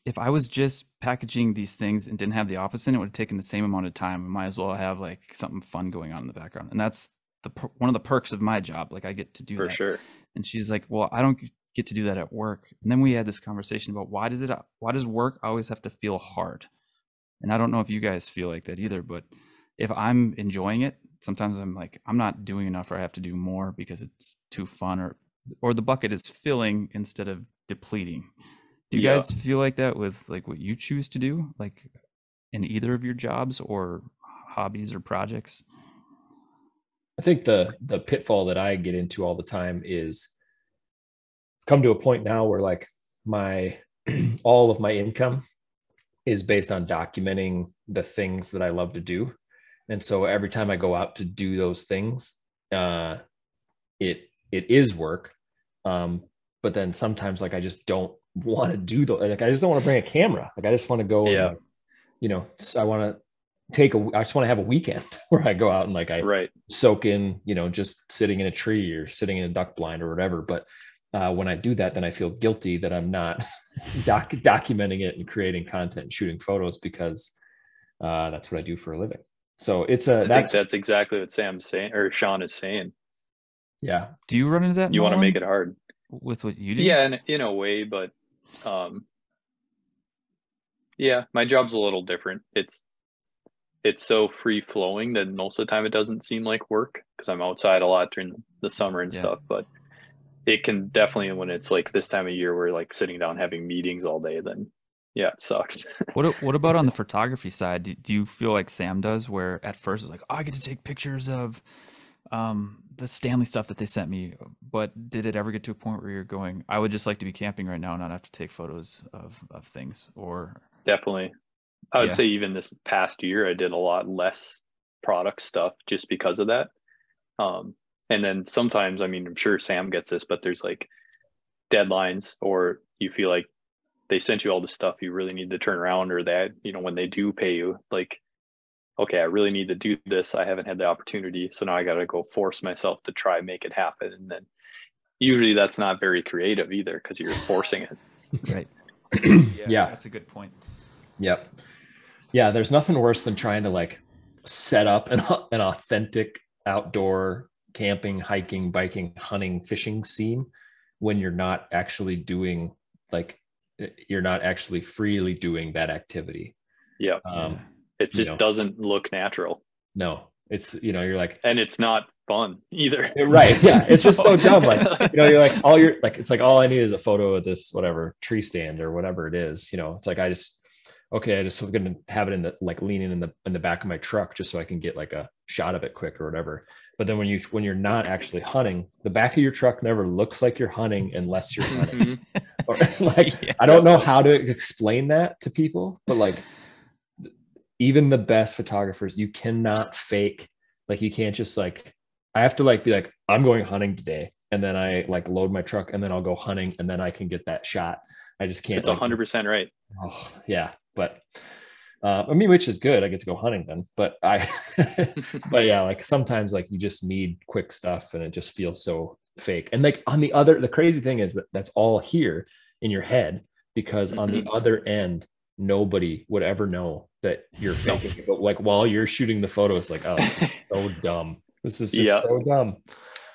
if I was just packaging these things and didn't have the office in it, would have taken the same amount of time. I might as well have like something fun going on in the background, and that's the one of the perks of my job. Like I get to do for that. sure. And she's like, "Well, I don't get to do that at work." And then we had this conversation about why does it why does work always have to feel hard? And I don't know if you guys feel like that either, but if I'm enjoying it, sometimes I'm like, I'm not doing enough or I have to do more because it's too fun or or the bucket is filling instead of depleting. Do you yeah. guys feel like that with like what you choose to do, like in either of your jobs or hobbies or projects? I think the the pitfall that I get into all the time is come to a point now where like my all of my income is based on documenting the things that I love to do and so every time i go out to do those things uh it it is work. Um but then sometimes like i just don't want to do the like i just don't want to bring a camera. Like i just want to go yeah. and, you know i want to take a i just want to have a weekend where i go out and like i right. soak in you know just sitting in a tree or sitting in a duck blind or whatever. But uh, when i do that then i feel guilty that i'm not doc- documenting it and creating content and shooting photos because uh, that's what i do for a living so it's a I that's, that's exactly what Sam's saying or Shawn is saying. Yeah. Do you run into that? You want to make it hard with what you do? Yeah, in, in a way, but um yeah, my job's a little different. It's it's so free flowing that most of the time it doesn't seem like work because I'm outside a lot during the summer and yeah. stuff, but it can definitely when it's like this time of year we're like sitting down having meetings all day then yeah, it sucks. what what about on the photography side? Do, do, you feel like Sam does, where at first it's like, oh, I get to take pictures of um, the Stanley stuff that they sent me, but did it ever get to a point where you're going, I would just like to be camping right now and not have to take photos of of things, or definitely, I would yeah. say even this past year I did a lot less product stuff just because of that. Um, and then sometimes, I mean, I'm sure Sam gets this, but there's like deadlines, or you feel like they sent you all the stuff you really need to turn around or that you know when they do pay you like okay i really need to do this. I haven't had the opportunity so now i got to go force myself to try make it happen. And then usually that's not very creative either because you're forcing it. Right. Yeah, yeah. that's a good point. Yep. Yeah there's nothing worse than trying to like set up an, an authentic outdoor camping hiking biking hunting fishing scene when you're not actually doing like you're not actually freely doing that activity. Yeah. Um, It You just know. doesn't look natural, No, it's you know you're like and it's not fun either. right yeah it's just so dumb like you know you're like all your like it's like all i need is a photo of this whatever tree stand or whatever it is you know it's like i just okay i just am gonna have it in the like leaning in the in the back of my truck just so i can get like a shot of it quick or whatever but then when you when you're not actually hunting the back of your truck never looks like you're hunting unless you're hunting Mhm. or, like Yeah. i don't know how to explain that to people but like even the best photographers you cannot fake like you can't just like i have to like be like i'm going hunting today and then i like load my truck and then i'll go hunting and then i can get that shot i just can't It's like, hundred percent right. oh, yeah but uh, i mean which is good. I get to go hunting then but i but yeah like sometimes like you just need quick stuff and it just feels so fake. And like on the other the crazy thing is that that's all here in your head because on the other end nobody would ever know that you're faking but like while you're shooting the photos, like oh so dumb. This is just Yeah. so dumb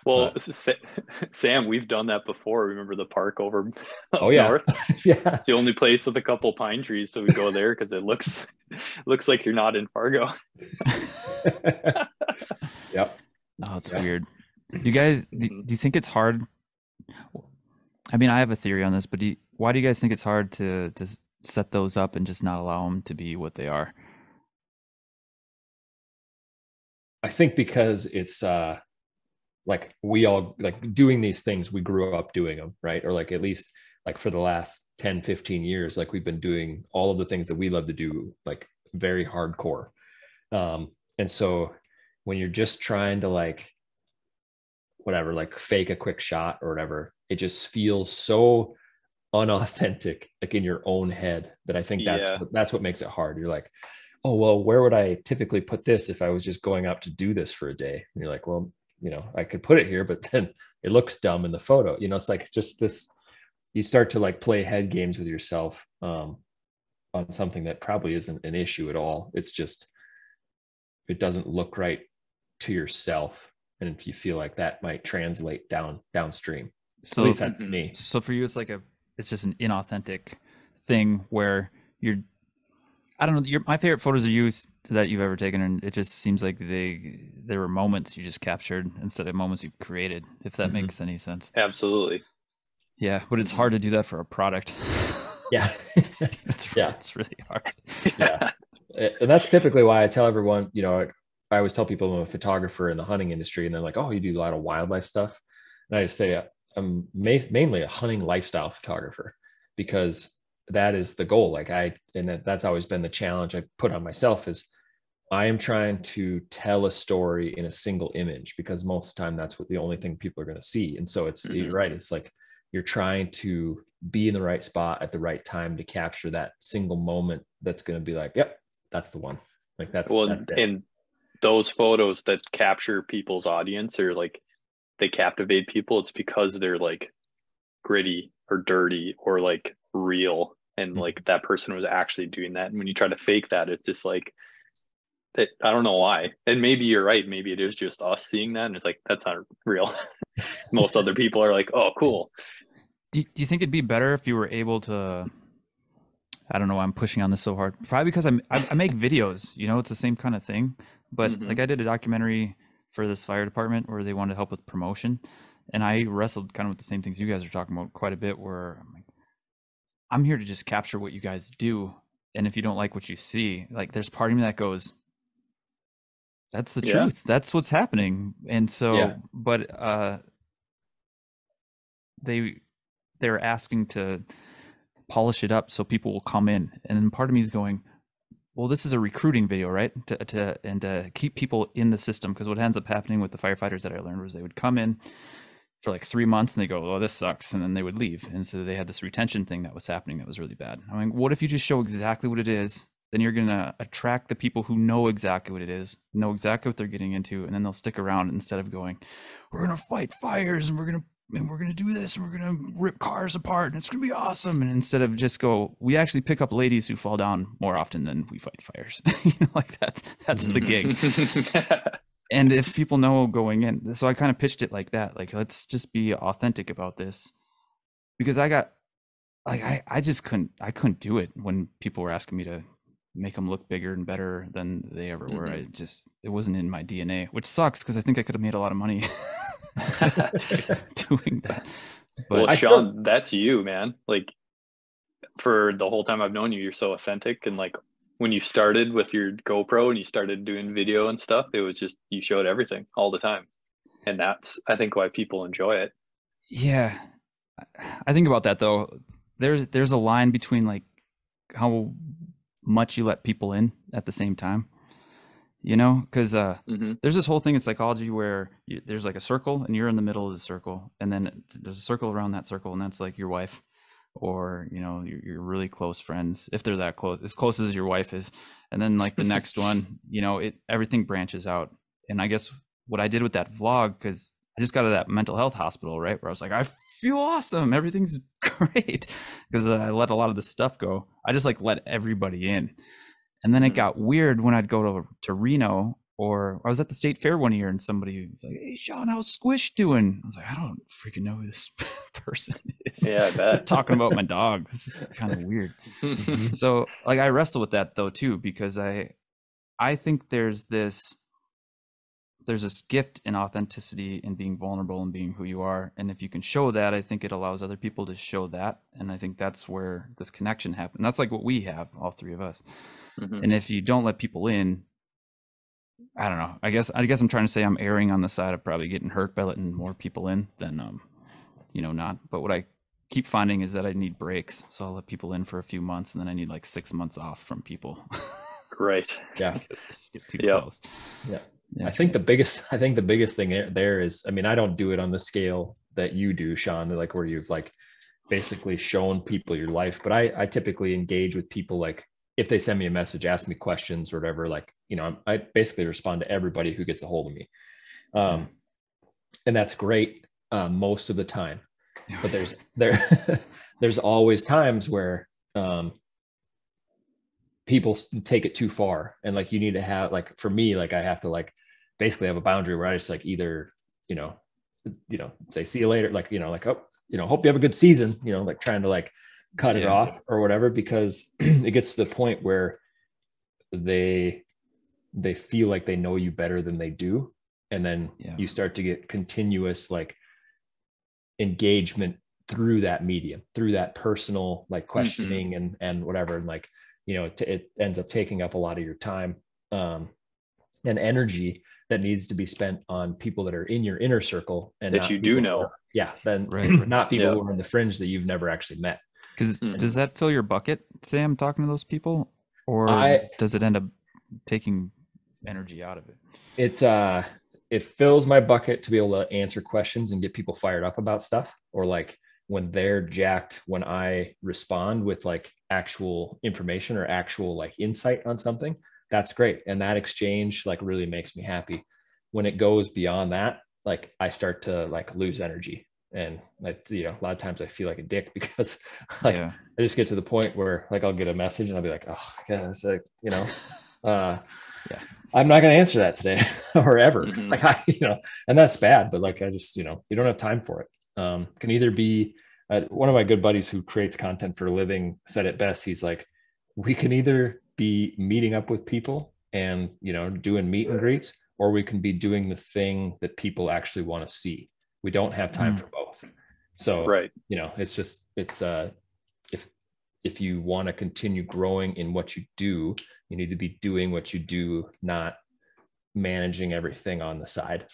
Well, But- Sam, we've done that before. Remember the park over up Oh, yeah. north? yeah It's the only place with a couple pine trees, so we go there because it looks looks like you're not in Fargo. yep Oh, it's Yeah. weird. Do you guys do, Mhm. do you think it's hard? I mean, I have a theory on this, but do you, why do you guys think it's hard to to set those up and just not allow them to be what they are? I think because it's uh like we all like doing these things we grew up doing them right? Or like at least like for the last 10 15 years like we've been doing all of the things that we love to do like very hardcore. Um and so when you're just trying to like whatever like fake a quick shot or whatever it just feels so unauthentic like in your own head that i think that's Yeah. that's what makes it hard. You're like oh well where would i typically put this if i was just going out to do this for a day? And you're like well you know i could put it here but then it looks dumb in the photo. You know it's like just this you start to like play head games with yourself um on something that probably isn't an issue at all. It's just it doesn't look right to yourself. And if you feel like that might translate down downstream. So at least that's Mhm. me. So for you, it's like a, it's just an inauthentic thing where you're, I don't know. Your my favorite photos of you that you've ever taken, and it just seems like they there were moments you just captured instead of moments you've created. If that Mhm. makes any sense. Absolutely. Yeah, but it's hard to do that for a product. yeah it's Yeah. it's really hard. yeah and that's typically why i tell everyone you know i always tell people i'm a photographer in the hunting industry and they're like oh you do a lot of wildlife stuff and i just say i'm ma- mainly a hunting lifestyle photographer because that is the goal. Like i and that- that's always been the challenge i've put on myself is i am trying to tell a story in a single image because most of the time that's what the only thing people are going to see. And so it's Mhm. you're right it's like you're trying to be in the right spot at the right time to capture that single moment that's going to be like yep that's the one. Like that's, well, that's and those photos that capture people's audience or like they captivate people, it's because they're like gritty or dirty or like real, and Mhm. like that person was actually doing that. And when you try to fake that, it's just like that. I don't know why. And maybe you're right. Maybe it is just us seeing that, and it's like that's not real. Most other people are like, "Oh, cool." Do, do you think it'd be better if you were able to? I don't know. why I'm pushing on this so hard. Probably because I'm, I, I make videos. You know, it's the same kind of thing. But Mhm. like I did a documentary for this fire department where they wanted to help with promotion, and I wrestled kind of with the same things you guys are talking about quite a bit. Where I'm like, I'm here to just capture what you guys do, and if you don't like what you see, like there's part of me that goes, "That's the Yeah. truth. That's what's happening." And so, Yeah. but uh, they they're asking to polish it up so people will come in and then part of me is going well this is a recruiting video right to, to and to keep people in the system because what ends up happening with the firefighters that i learned was they would come in for like three months and they go oh this sucks and then they would leave. And so they had this retention thing that was happening that was really bad. I mean what if you just show exactly what it is then you're going to attract the people who know exactly what it is know exactly what they're getting into and then they'll stick around instead of going we're going to fight fires and we're going to and we're gonna do this and we're gonna rip cars apart and it's gonna be awesome. And instead of just go we actually pick up ladies who fall down more often than we fight fires. You know like that's that's the gig mm-hmm. and if people know going in so i kind of pitched it like that like let's just be authentic about this because i got like i i just couldn't i couldn't do it when people were asking me to make them look bigger and better than they ever were. Mhm. I just it wasn't in my DNA, which sucks because I think I could have made a lot of money doing that. But well, I Shawn, still- that's you, man. Like for the whole time I've known you, you're so authentic. And like when you started with your GoPro and you started doing video and stuff, it was just you showed everything all the time. And that's I think why people enjoy it. yeah, I think about that though. There's there's a line between like how much you let people in at the same time. You know, because uh, hmm there's this whole thing in psychology where you, there's like a circle and you're in the middle of the circle and then there's a circle around that circle and that's like your wife or you know your, your really close friends if they're that close as close as your wife is. And then like the next one you know it everything branches out. And i guess what i did with that vlog because i just got out of that mental health hospital right where i was like i feel awesome. Everything's great. Because i let a lot of the stuff go. I just like let everybody in. And then it Mhm. got weird when I'd go to, to Reno or I was at the state fair one year and somebody was like, Hey, Shawn, how's Squish doing? I was like, I don't freaking know who this person is. Yeah, I bet. Talking about my dog. This is kind of weird. So like I wrestle with that though too, because I I think there's this there's this gift in authenticity and being vulnerable and being who you are. And if you can show that, I think it allows other people to show that. And I think that's where this connection happens. That's like what we have, all three of us Mhm. and if you don't let people in i don't know i guess i guess i'm trying to say i'm erring on the side of probably getting hurt by letting more people in than um you know not but what i keep finding is that i need breaks so i'll let people in for a few months and then i need like six months off from people Right. Yeah. just get too Yep. close Yeah. yeah I think the biggest, I think the biggest thing there- there is, I mean, I don't do it on the scale that you do, Shawn, like where you've like basically shown people your life, but I, I typically engage with people like if they send me a message, ask me questions or whatever, like, you know, I basically respond to everybody who gets a hold of me. Um, and that's great uh, most of the time, but there's, there, there's always times where, um, people take it too far. And like you need to have like for me like i have to like basically have a boundary where i just like either you know you know say see you later like you know like oh you know hope you have a good season you know like trying to like cut it off or whatever because it gets to the point where they they feel like they know you better than they do and then Yeah. you start to get continuous like engagement through that medium through that personal like questioning and and whatever and like you know it, it ends up taking up a lot of your time um and energy that needs to be spent on people that are in your inner circle and That you do know. are- yeah then Right, right. not people Yeah. who are in the fringe that you've never actually met because does that fill your bucket sam talking to those people or I- does it end up taking energy out of it. It uh it fills my bucket to be able to answer questions and get people fired up about stuff or like when they're jacked when i respond with like actual information or actual like insight on something that's great. And that exchange like really makes me happy. When it goes beyond that like i start to like lose energy. And like you know a lot of times i feel like a dick because like yeah. I just get to the point where like I'll get a message and I'll be like, oh, yeah, it's like, you know, uh, Yeah. I'm not going to answer that today or ever. Mhm. Like I, you know, and that's bad, but like I just, you know, you don't have time for it. Um, can either be uh, one of my good buddies who creates content for a living said it best. He's like, we can either be meeting up with people and you know doing meet and greets, or we can be doing the thing that people actually want to see. We don't have time Mm. for both. So Right. you know it's just it's uh if you want to continue growing in what you do you need to be doing what you do not managing everything on the side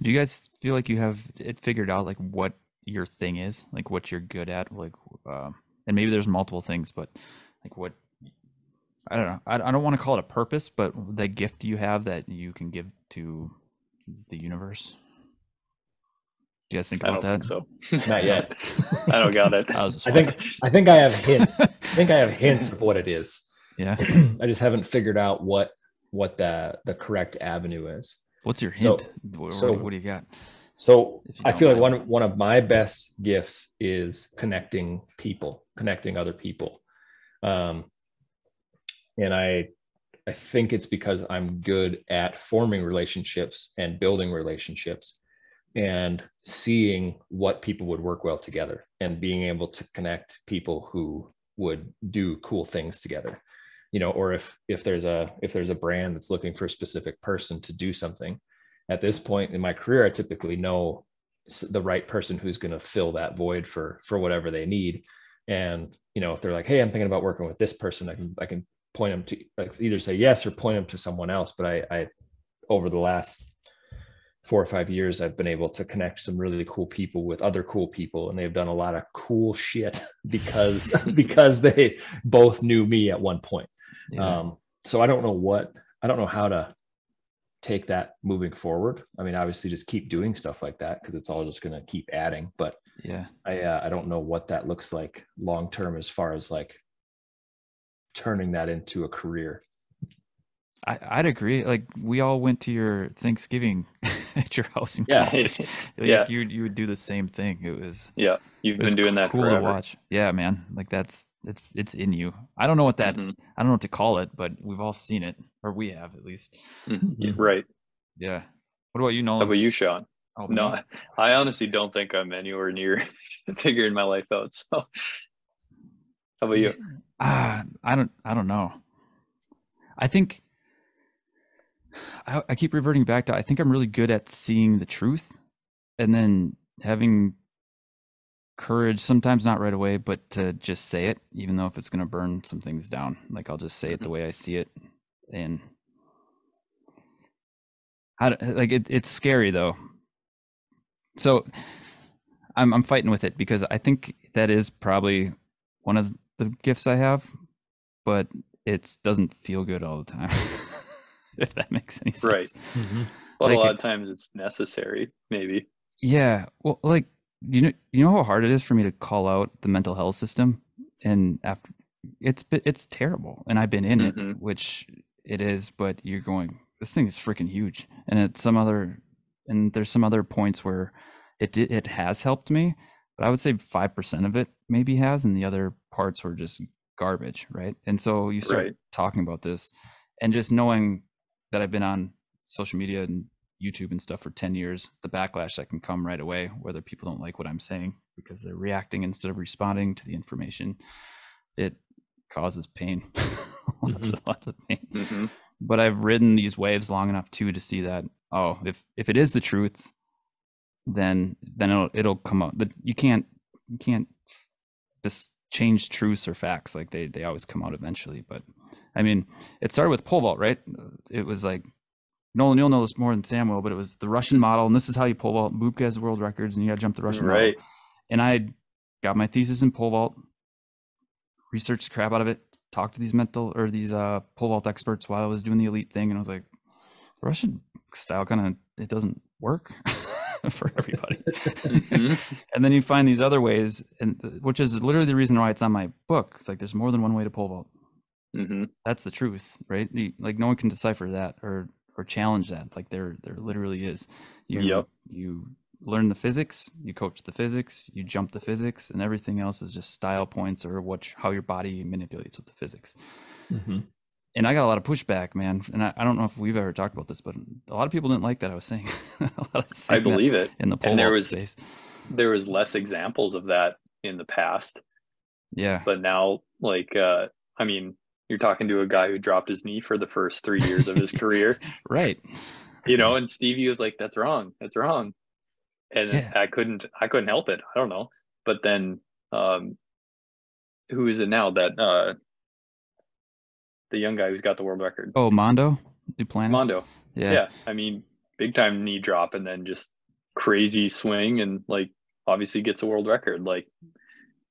Do you guys feel like you have it figured out, like what your thing is, like what you're good at, like, um, and maybe there's multiple things, but like what I don't know. I, I don't want to call it a purpose, but the gift you have that you can give to the universe. Do you guys think I about don't that? think so. Not yet. I don't got it. I, i think i think i have hints i think i have hints of what it is yeah. i just haven't figured out what what the the correct avenue is What's your hint? What, so- what do you got? So you I don't feel like one one of my best gifts is connecting people, connecting other people. Um, and I I think it's because I'm good at forming relationships and building relationships and seeing what people would work well together and being able to connect people who would do cool things together. You know or if if there's a if there's a brand that's looking for a specific person to do something at this point in my career i typically know the right person who's going to fill that void for for whatever they need. And you know if they're like hey i'm thinking about working with this person i can i can point them to like either say yes or point them to someone else. But i i over the last four or five years i've been able to connect some really cool people with other cool people and they've done a lot of cool shit because because they both knew me at one point. Yeah. um so i don't know what i don't know how to take that moving forward. I mean obviously just keep doing stuff like that because it's all just going to keep adding but yeah. I uh, i don't know what that looks like long term as far as like turning that into a career I, I'd agree. Like we all went to your Thanksgiving at your house in yeah. college. like yeah. you you would do the same thing. It was yeah. You've been doing that cool to watch. Yeah, man. Like that's it's it's in you. I don't know what that mm-hmm. I don't know what to call it, but we've all seen it, or we have at least. Mm-hmm. Right. Yeah. What about you, Nolan? How about you, Shawn? Oh, no, I, I honestly don't think I'm anywhere near figuring my life out. So, how about you? Uh, I don't. I don't know. I think I, I keep reverting back to I think I'm really good at seeing the truth and then having courage sometimes not right away but to just say it even though if it's going to burn some things down. Like i'll just say it the mm-hmm. way i see it and I, like it, it's scary though. So I'm, I'm fighting with it because i think that is probably one of the gifts i have but it doesn't feel good all the time if that makes any sense. Right. Mm-hmm. But like a lot it, of times it's necessary, maybe. Yeah. Well, like you know, you know how hard it is for me to call out the mental health system, and after it's it's terrible, and I've been in mm-hmm. it, which it is. But you're going, this thing is freaking huge, and it's some other, and there's some other points where it did, it has helped me, but I would say five percent of it maybe has, and the other parts were just garbage, right? And so you start right. talking about this, and just knowing that I've been on social media and YouTube and stuff for 10 years, the backlash that can come right away, whether people don't like what I'm saying because they're reacting instead of responding to the information, it causes pain. lots, mm-hmm. of, lots of pain. Mm-hmm. But I've ridden these waves long enough too to see that, oh, if, if it is the truth, then then it'll it'll come out. That you can't you can't just change truths or facts like they they always come out eventually. But I mean, it started with pole vault, right? It was like Nolan, you'll know this more than Samuel, but it was the Russian model, and this is how you pole vault. Bubka has world records, and you got to jump the Russian right. model. And I got my thesis in pole vault, researched the crap out of it, talked to these mental or these uh pole vault experts while I was doing the elite thing, and I was like, Russian style kind of it doesn't work. for everybody. mm-hmm. And then you find these other ways, and which is literally the reason why it's on my book. It's like there's more than one way to pole vault. Mm-hmm. That's the truth, right? like no one can decipher that or or challenge that. Like there there literally is. You yep. you learn the physics, you coach the physics, you jump the physics, and everything else is just style points or what how your body manipulates with the physics. Mm-hmm. And I got a lot of pushback, man. And I, I, don't know if we've ever talked about this, but a lot of people didn't like that I was saying. I believe it in the pole and there was space. there was less examples of that in the past. Yeah, but now, like, uh, I mean, you're talking to a guy who dropped his knee for the first three years of his career. right. You know, and Stevie was like, that's wrong. That's wrong. And yeah. I couldn't, I couldn't help it. I don't know. But then, um, who is it now that, uh, the young guy who's got the world record? Oh, Mondo Duplantis. Mondo. Yeah. Yeah. I mean, big time knee drop and then just crazy swing and like obviously gets a world record. Like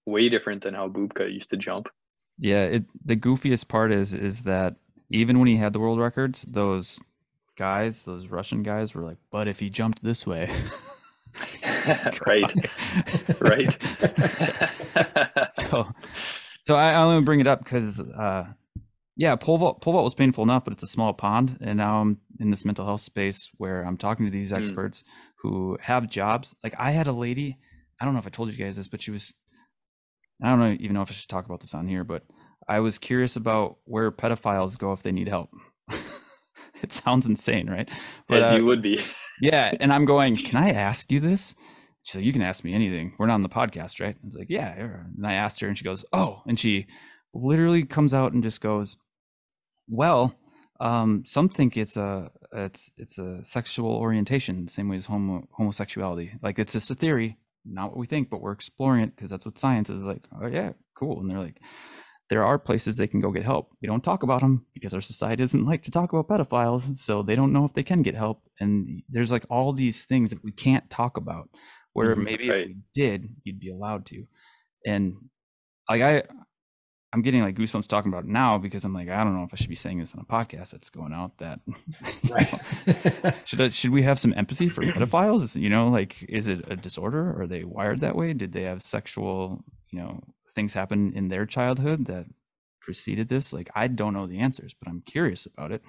way different than how Bubka used to jump. Yeah, it the goofiest part is is that even when he had the world records, those guys, those Russian guys were like, "But if he jumped this way." right. right. so so I, only bring it up because uh yeah, pole vault, pole vault was painful enough, but it's a small pond, and now I'm in this mental health space where I'm talking to these mm. experts mm. who have jobs. Like I had a lady, I don't know if I told you guys this, but she was I don't know, even know if I should talk about this on here, but I was curious about where pedophiles go if they need help. it sounds insane, right? But, As uh, you would be. yeah, and I'm going. Can I ask you this? she's like, you can ask me anything. We're not on the podcast, right? I was like, yeah. And I asked her, and she goes, oh, and she literally comes out and just goes, well, um, some think it's a it's it's a sexual orientation, same way as homo, homosexuality. Like it's just a theory, not what we think, but we're exploring it because that's what science is. Like, oh yeah, cool. And they're like, there are places they can go get help. We don't talk about them because our society doesn't like to talk about pedophiles, so they don't know if they can get help. And there's like all these things that we can't talk about, where Mhm, maybe right. if we did, you'd be allowed to. And like I, I'm getting like goosebumps talking about it now because I'm like, I don't know if I should be saying this on a podcast that's going out. That right. should I, should we have some empathy for pedophiles? You know, like is it a disorder? Are they wired that way? Did they have sexual, you know, things happen in their childhood that preceded this? Like I don't know the answers, but I'm curious about it.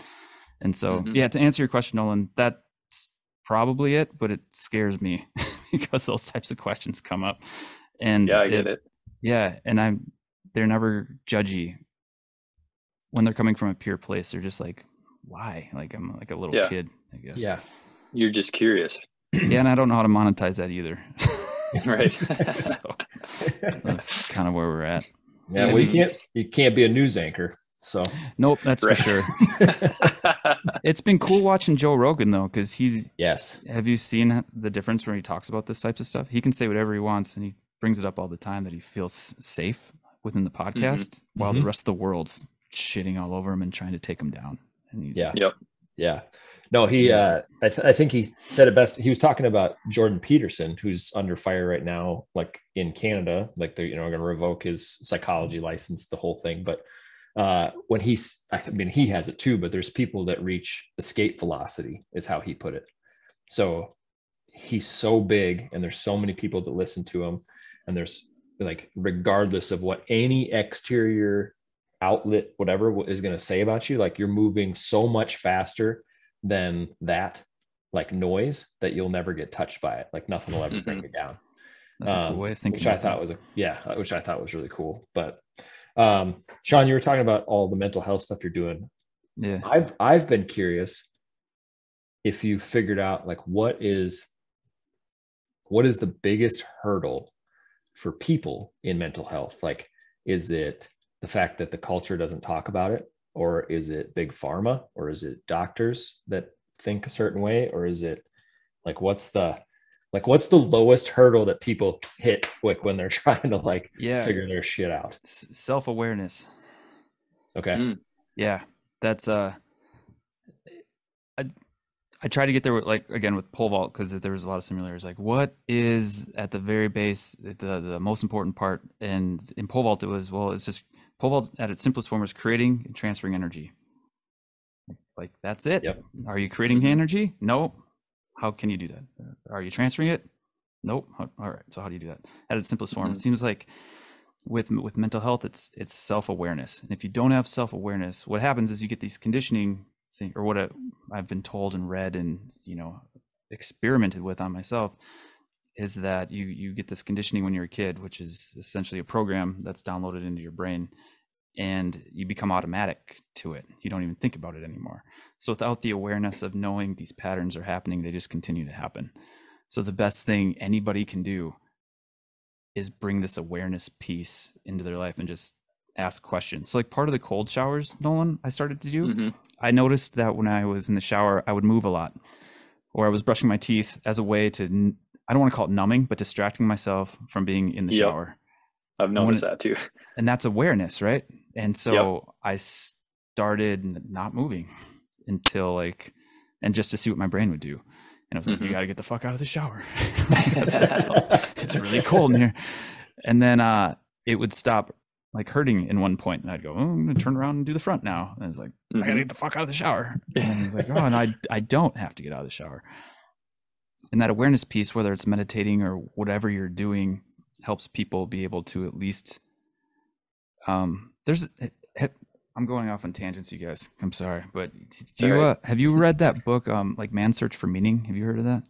And so, Mhm. yeah, to answer your question, Nolan, that's probably it, but it scares me because those types of questions come up. And Yeah, I get it. yeah, and I'm they're never judgy when they're coming from a pure place. They're just like, why? Like I'm like a little Yeah. kid, I guess. yeah. You're just curious, Yeah, and I don't know how to monetize that either. right? so that's kind of where we're at. Yeah, well, you can't you can't be a news anchor. So Nope, that's Right. for sure. It's been cool watching Joe Rogan though, because he's. yes, Have you seen the difference when he talks about this types of stuff? He can say whatever he wants, and he brings it up all the time that he feels safe within the podcast, while the Mhm. rest of the world's shitting all over him and trying to take him down. And he's, Yeah. Yep. yeah. No, he. Uh, I, th- I think he said it best. He was talking about Jordan Peterson, who's under fire right now, like in Canada. Like they're you know going to revoke his psychology license, the whole thing. But uh, when he's, I mean, he has it too. But there's people that reach escape velocity, is how he put it. So he's so big, and there's so many people that listen to him, and there's like regardless of what any exterior outlet whatever is going to say about you like you're moving so much faster than that like noise that you'll never get touched by it like nothing will ever bring Mhm. you down that's a um, cool way of thinking. which i thought was a yeah uh, which i thought was really cool but um shawn you were talking about all the mental health stuff you're doing yeah. I've I've been curious if you figured out like what is what is the biggest hurdle for people in mental health? Like, is it the fact that the culture doesn't talk about it, or is it big pharma, or is it doctors that think a certain way, or is it like what's the like what's the lowest hurdle that people hit like when they're trying to like Yeah. figure their shit out? S- self-awareness. Okay. Mm. Yeah, that's uh, I I tried to get there with like again with pole vault because there was a lot of simulators. Like, what is at the very base the the most important part? And in pole vault, it was well, it's just pole vault at its simplest form is creating and transferring energy. Like that's it. Yep. Are you creating Mhm. energy? No. How can you do that? Are you transferring it? Nope. All right. So how do you do that? At its simplest form, Mhm. it seems like with with mental health, it's it's self awareness. And if you don't have self awareness, what happens is you get these conditioning thing, or what I, I've been told and read and you know experimented with on myself, is that you you get this conditioning when you're a kid, which is essentially a program that's downloaded into your brain, and you become automatic to it. You don't even think about it anymore. So without the awareness of knowing these patterns are happening, they just continue to happen. So the best thing anybody can do is bring this awareness piece into their life and just ask questions. So like part of the cold showers, Nolan, I started to do, Mhm. I noticed that when I was in the shower, I would move a lot, or I was brushing my teeth as a way to I don't want to call it numbing, but distracting myself from being in the Yep. shower. I've noticed it- that too. And that's awareness, right? And so I started not moving until like, and just to see what my brain would do. And I was like, you Mhm. got to get the fuck out of the shower. It's really cold in here. And then uh, it would stop like hurting in one point, and I'd go, oh, I'm gonna turn around and do the front now. And it's like, I gotta Mhm. get the fuck out of the shower. And he's like, oh, and I I don't have to get out of the shower. And that awareness piece, whether it's meditating or whatever you're doing, helps people be able to at least. Um, there's, I'm going off on tangents, you guys. I'm sorry, but do you uh, have you read that book, um, like Man Search for Meaning? Have you heard of that?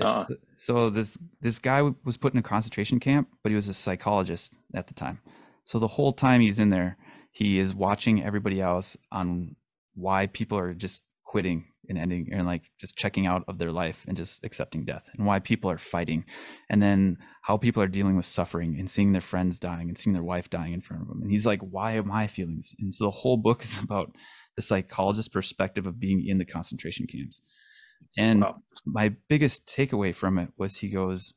Uh-uh. So, so this this guy was put in a concentration camp, but he was a psychologist at the time. So the whole time he's in there, he is watching everybody else on why people are just quitting and ending and like just checking out of their life and just accepting death and why people are fighting and then how people are dealing with suffering and seeing their friends dying and seeing their wife dying in front of them and he's like why am i feeling this and so the whole book is about the psychologist perspective of being in the concentration camps and wow. my biggest takeaway from it was he goes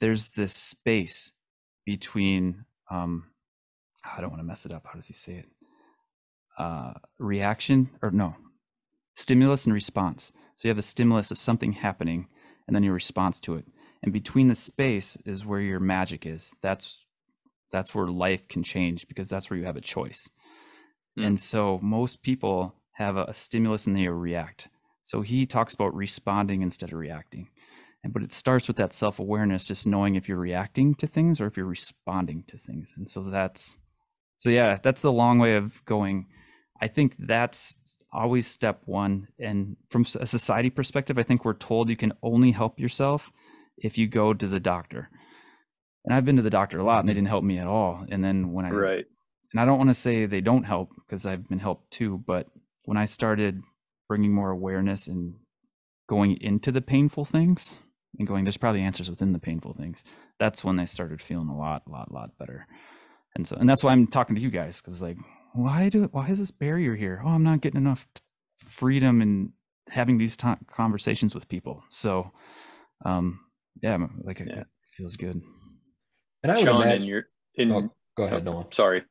there's this space between um i don't want to mess it up how does he say it uh reaction or no stimulus and response. So you have a stimulus of something happening and then your response to it. And between the space is where your magic is. That's that's where life can change because that's where you have a choice. Mm. And so most people have a, a stimulus and they react. So he talks about responding instead of reacting. And but it starts with that self-awareness, just knowing if you're reacting to things or if you're responding to things. And so that's so yeah, that's the long way of going I think that's always step one. And from a society perspective, I think we're told you can only help yourself if you go to the doctor. And I've been to the doctor a lot and they didn't help me at all. And then when I, right. And I don't want to say they don't help because I've been helped too. But when I started bringing more awareness and going into the painful things and going, there's probably answers within the painful things. That's when I started feeling a lot, lot, lot better. And so, and that's why I'm talking to you guys because like why do why is this barrier here? Oh, I'm not getting enough freedom and having these t- conversations with people. So, um, yeah, like yeah. it feels good. And I would Shawn, imagine, in your in oh, go ahead, Noah. Sorry,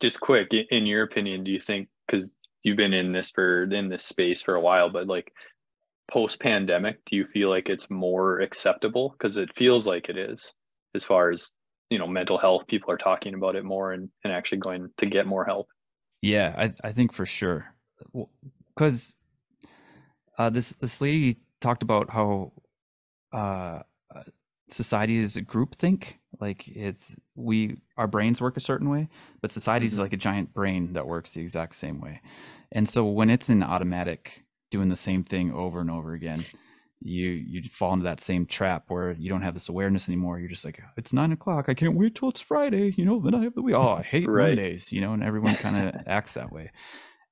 just quick. In your opinion, do you think because you've been in this for in this space for a while, but like post pandemic, do you feel like it's more acceptable? Because it feels like it is, as far as you know mental health people are talking about it more and, and actually going to get more help yeah i, I think for sure because uh, this this lady talked about how uh, uh society is a group think like it's we our brains work a certain way but society is mm-hmm. like a giant brain that works the exact same way and so when it's in automatic doing the same thing over and over again you you fall into that same trap where you don't have this awareness anymore. You're just like, it's nine o'clock. I can't wait till it's Friday. You know, then I have the week. Oh, I hate right. Mondays. You know, and everyone kind of acts that way.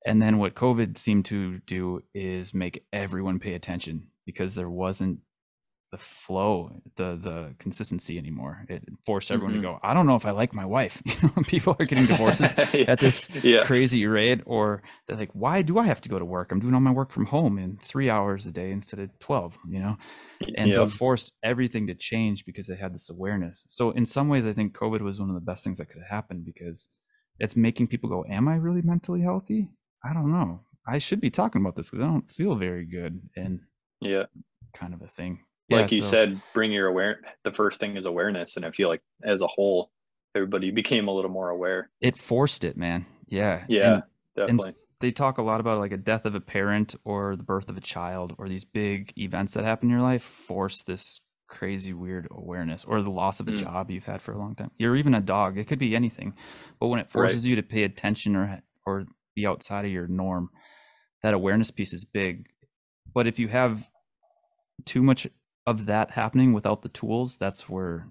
And then what COVID seemed to do is make everyone pay attention because there wasn't the flow, the the consistency anymore. It forced everyone mm-hmm. to go. I don't know if I like my wife. You know, people are getting divorces at this yeah. crazy rate, or they're like, why do I have to go to work? I'm doing all my work from home in three hours a day instead of twelve. You know, and yeah. so it forced everything to change because they had this awareness. So in some ways, I think COVID was one of the best things that could have happened because it's making people go, "Am I really mentally healthy? I don't know. I should be talking about this because I don't feel very good." And yeah, kind of a thing like yeah, you so. said bring your aware the first thing is awareness and i feel like as a whole everybody became a little more aware it forced it man yeah yeah and, definitely and they talk a lot about like a death of a parent or the birth of a child or these big events that happen in your life force this crazy weird awareness or the loss of a mm. job you've had for a long time you're even a dog it could be anything but when it forces right. you to pay attention or or be outside of your norm that awareness piece is big but if you have too much of that happening without the tools, that's where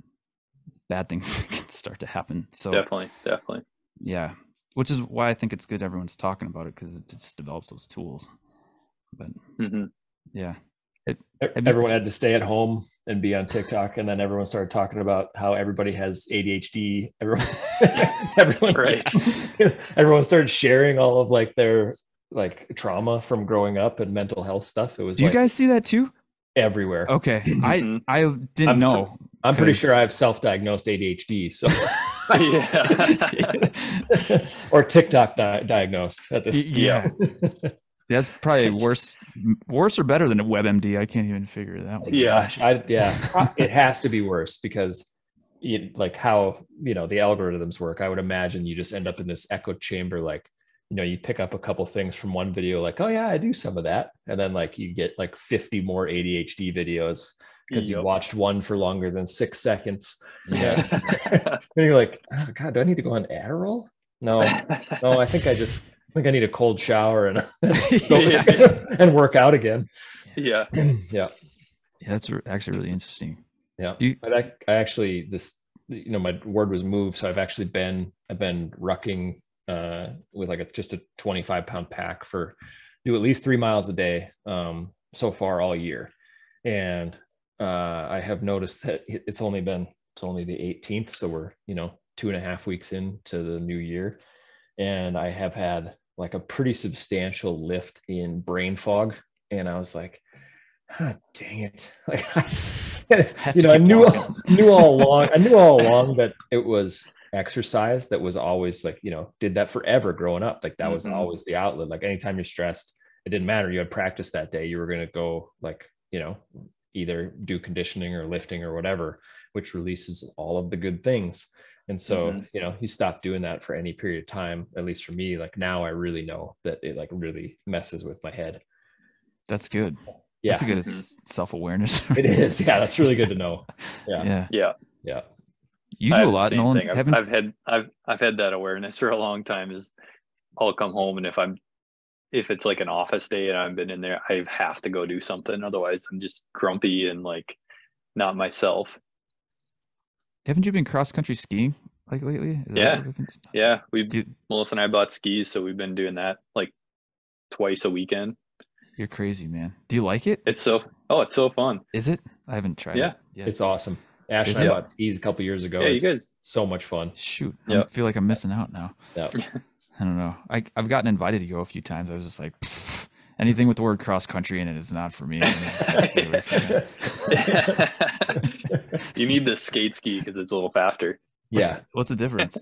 bad things can start to happen. So definitely, definitely, yeah. Which is why I think it's good everyone's talking about it because it just develops those tools. But mm-hmm. yeah, it, everyone had to stay at home and be on TikTok, and then everyone started talking about how everybody has ADHD. Everyone, everyone, right. everyone started sharing all of like their like trauma from growing up and mental health stuff. It was. Do like, you guys see that too? Everywhere. Okay, mm-hmm. I I didn't I'm, know. I'm pretty sure I have self-diagnosed ADHD. So yeah, or TikTok di- diagnosed at this. Yeah, that's probably worse, worse or better than a WebMD. I can't even figure that one. Yeah, I, yeah, it has to be worse because. It, like how you know the algorithms work i would imagine you just end up in this echo chamber like you know you pick up a couple things from one video like oh yeah i do some of that. And then like you get like 50 more adhd videos because yep. you watched one for longer than six seconds. Yeah. And you're like oh, god do i need to go on adderall? No. No i think i just I think i need a cold shower and and work out again. Yeah. Yeah. Yeah that's actually really interesting. Yeah. You, but I, I actually this you know my word was moved so i've actually been i've been rucking uh, with like a just a 25 pound pack for do at least three miles a day um, so far all year, and uh, I have noticed that it's only been it's only the 18th, so we're you know two and a half weeks into the new year, and I have had like a pretty substantial lift in brain fog, and I was like, oh, dang it, like I just, you know I knew knew all along I knew all along that it was exercise that was always like you know did that forever growing up like that was mm-hmm. always the outlet. Like anytime you're stressed it didn't matter. You had practice that day. You were going to go like you know either do conditioning or lifting or whatever which releases all of the good things. And so mm-hmm. you know you stop doing that for any period of time at least for me. Like now i really know that it like really messes with my head. That's good. Yeah. That's a good mm-hmm. self-awareness. It is. Yeah that's really good to know. Yeah. Yeah. Yeah. Yeah you do a lot, Nolan. I've, I've, had I've I've had that awareness for a long time. Is I'll come home and if I'm if it's like an office day and I've been in there, I have to go do something. Otherwise, I'm just grumpy and like not myself. Haven't you been cross country skiing like lately? Is yeah, yeah. We Melissa and I bought skis, so we've been doing that like twice a weekend. You're crazy, man. Do you like it? It's so oh, it's so fun. Is it? I haven't tried. Yeah, it it's awesome. Ash and I bought skis a couple years ago. Yeah, you guys so much fun. Shoot, I feel like I'm missing out now. Yeah. I don't know. I I've gotten invited to go a few times. I was just like, anything with the word cross country in it is not for me. you need the skate ski because it's a little faster. Yeah. What's, what's the difference?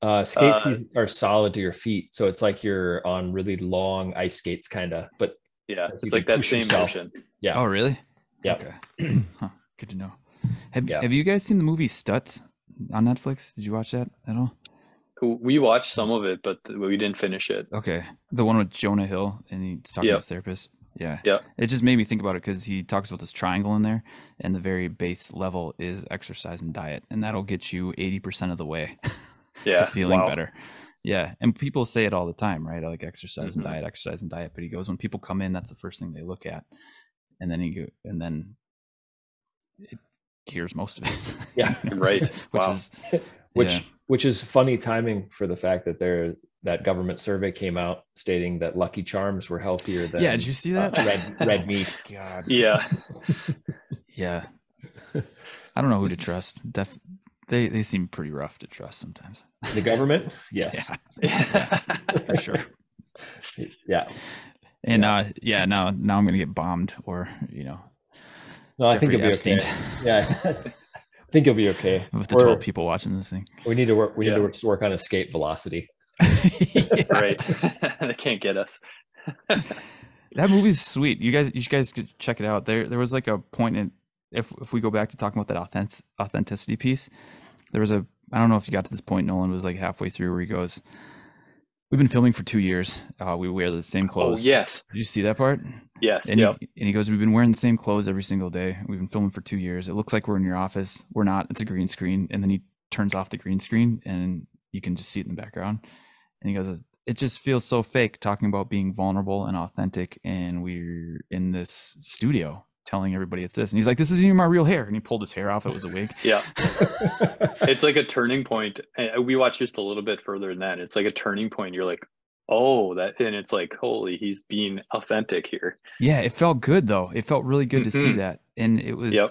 Uh, skate uh, skis are solid to your feet, so it's like you're on really long ice skates, kind of. But yeah, it's like that same yourself. motion. Yeah. Oh, really? Yeah. Okay. huh. Good to know. Have yeah. Have you guys seen the movie Stutz on Netflix? Did you watch that at all? We watched some of it, but we didn't finish it. Okay, the one with Jonah Hill and he's talking yep. to his therapist. Yeah, yeah. It just made me think about it because he talks about this triangle in there, and the very base level is exercise and diet, and that'll get you eighty percent of the way yeah, to feeling wow. better. Yeah, and people say it all the time, right? I Like exercise mm-hmm. and diet, exercise and diet. But he goes, when people come in, that's the first thing they look at, and then he go, and then it cures most of it. Yeah, right. which wow. is which yeah. which is funny timing for the fact that there that government survey came out stating that Lucky Charms were healthier than yeah. Did you see that uh, red red meat? God. Yeah. yeah. I don't know who to trust. Def- they they seem pretty rough to trust sometimes. The government, yes, yeah. yeah for sure. Yeah. And yeah. uh yeah, now now I'm gonna get bombed or you know no, I think you'll be Epstein. okay. Yeah, I think you'll be okay. With the We're, 12 people watching this thing, we need to work. We yeah. need to work on escape velocity. right, they can't get us. that movie's sweet. You guys, you guys could check it out. There, there was like a point in if if we go back to talking about that authentic, authenticity piece. There was a I don't know if you got to this point. Nolan was like halfway through where he goes, We've been filming for two years. Uh, we wear the same oh, clothes. Oh, yes. Did you see that part? Yes. And, yep. he, and he goes, We've been wearing the same clothes every single day. We've been filming for two years. It looks like we're in your office. We're not. It's a green screen. And then he turns off the green screen and you can just see it in the background. And he goes, It just feels so fake talking about being vulnerable and authentic. And we're in this studio telling everybody it's this. And he's like, this isn't even my real hair. And he pulled his hair off. It was a wig. yeah. it's like a turning point. We watched just a little bit further than that. It's like a turning point. You're like, oh, that, and it's like, holy, he's being authentic here. Yeah. It felt good though. It felt really good mm-hmm. to see mm-hmm. that. And it was, yep.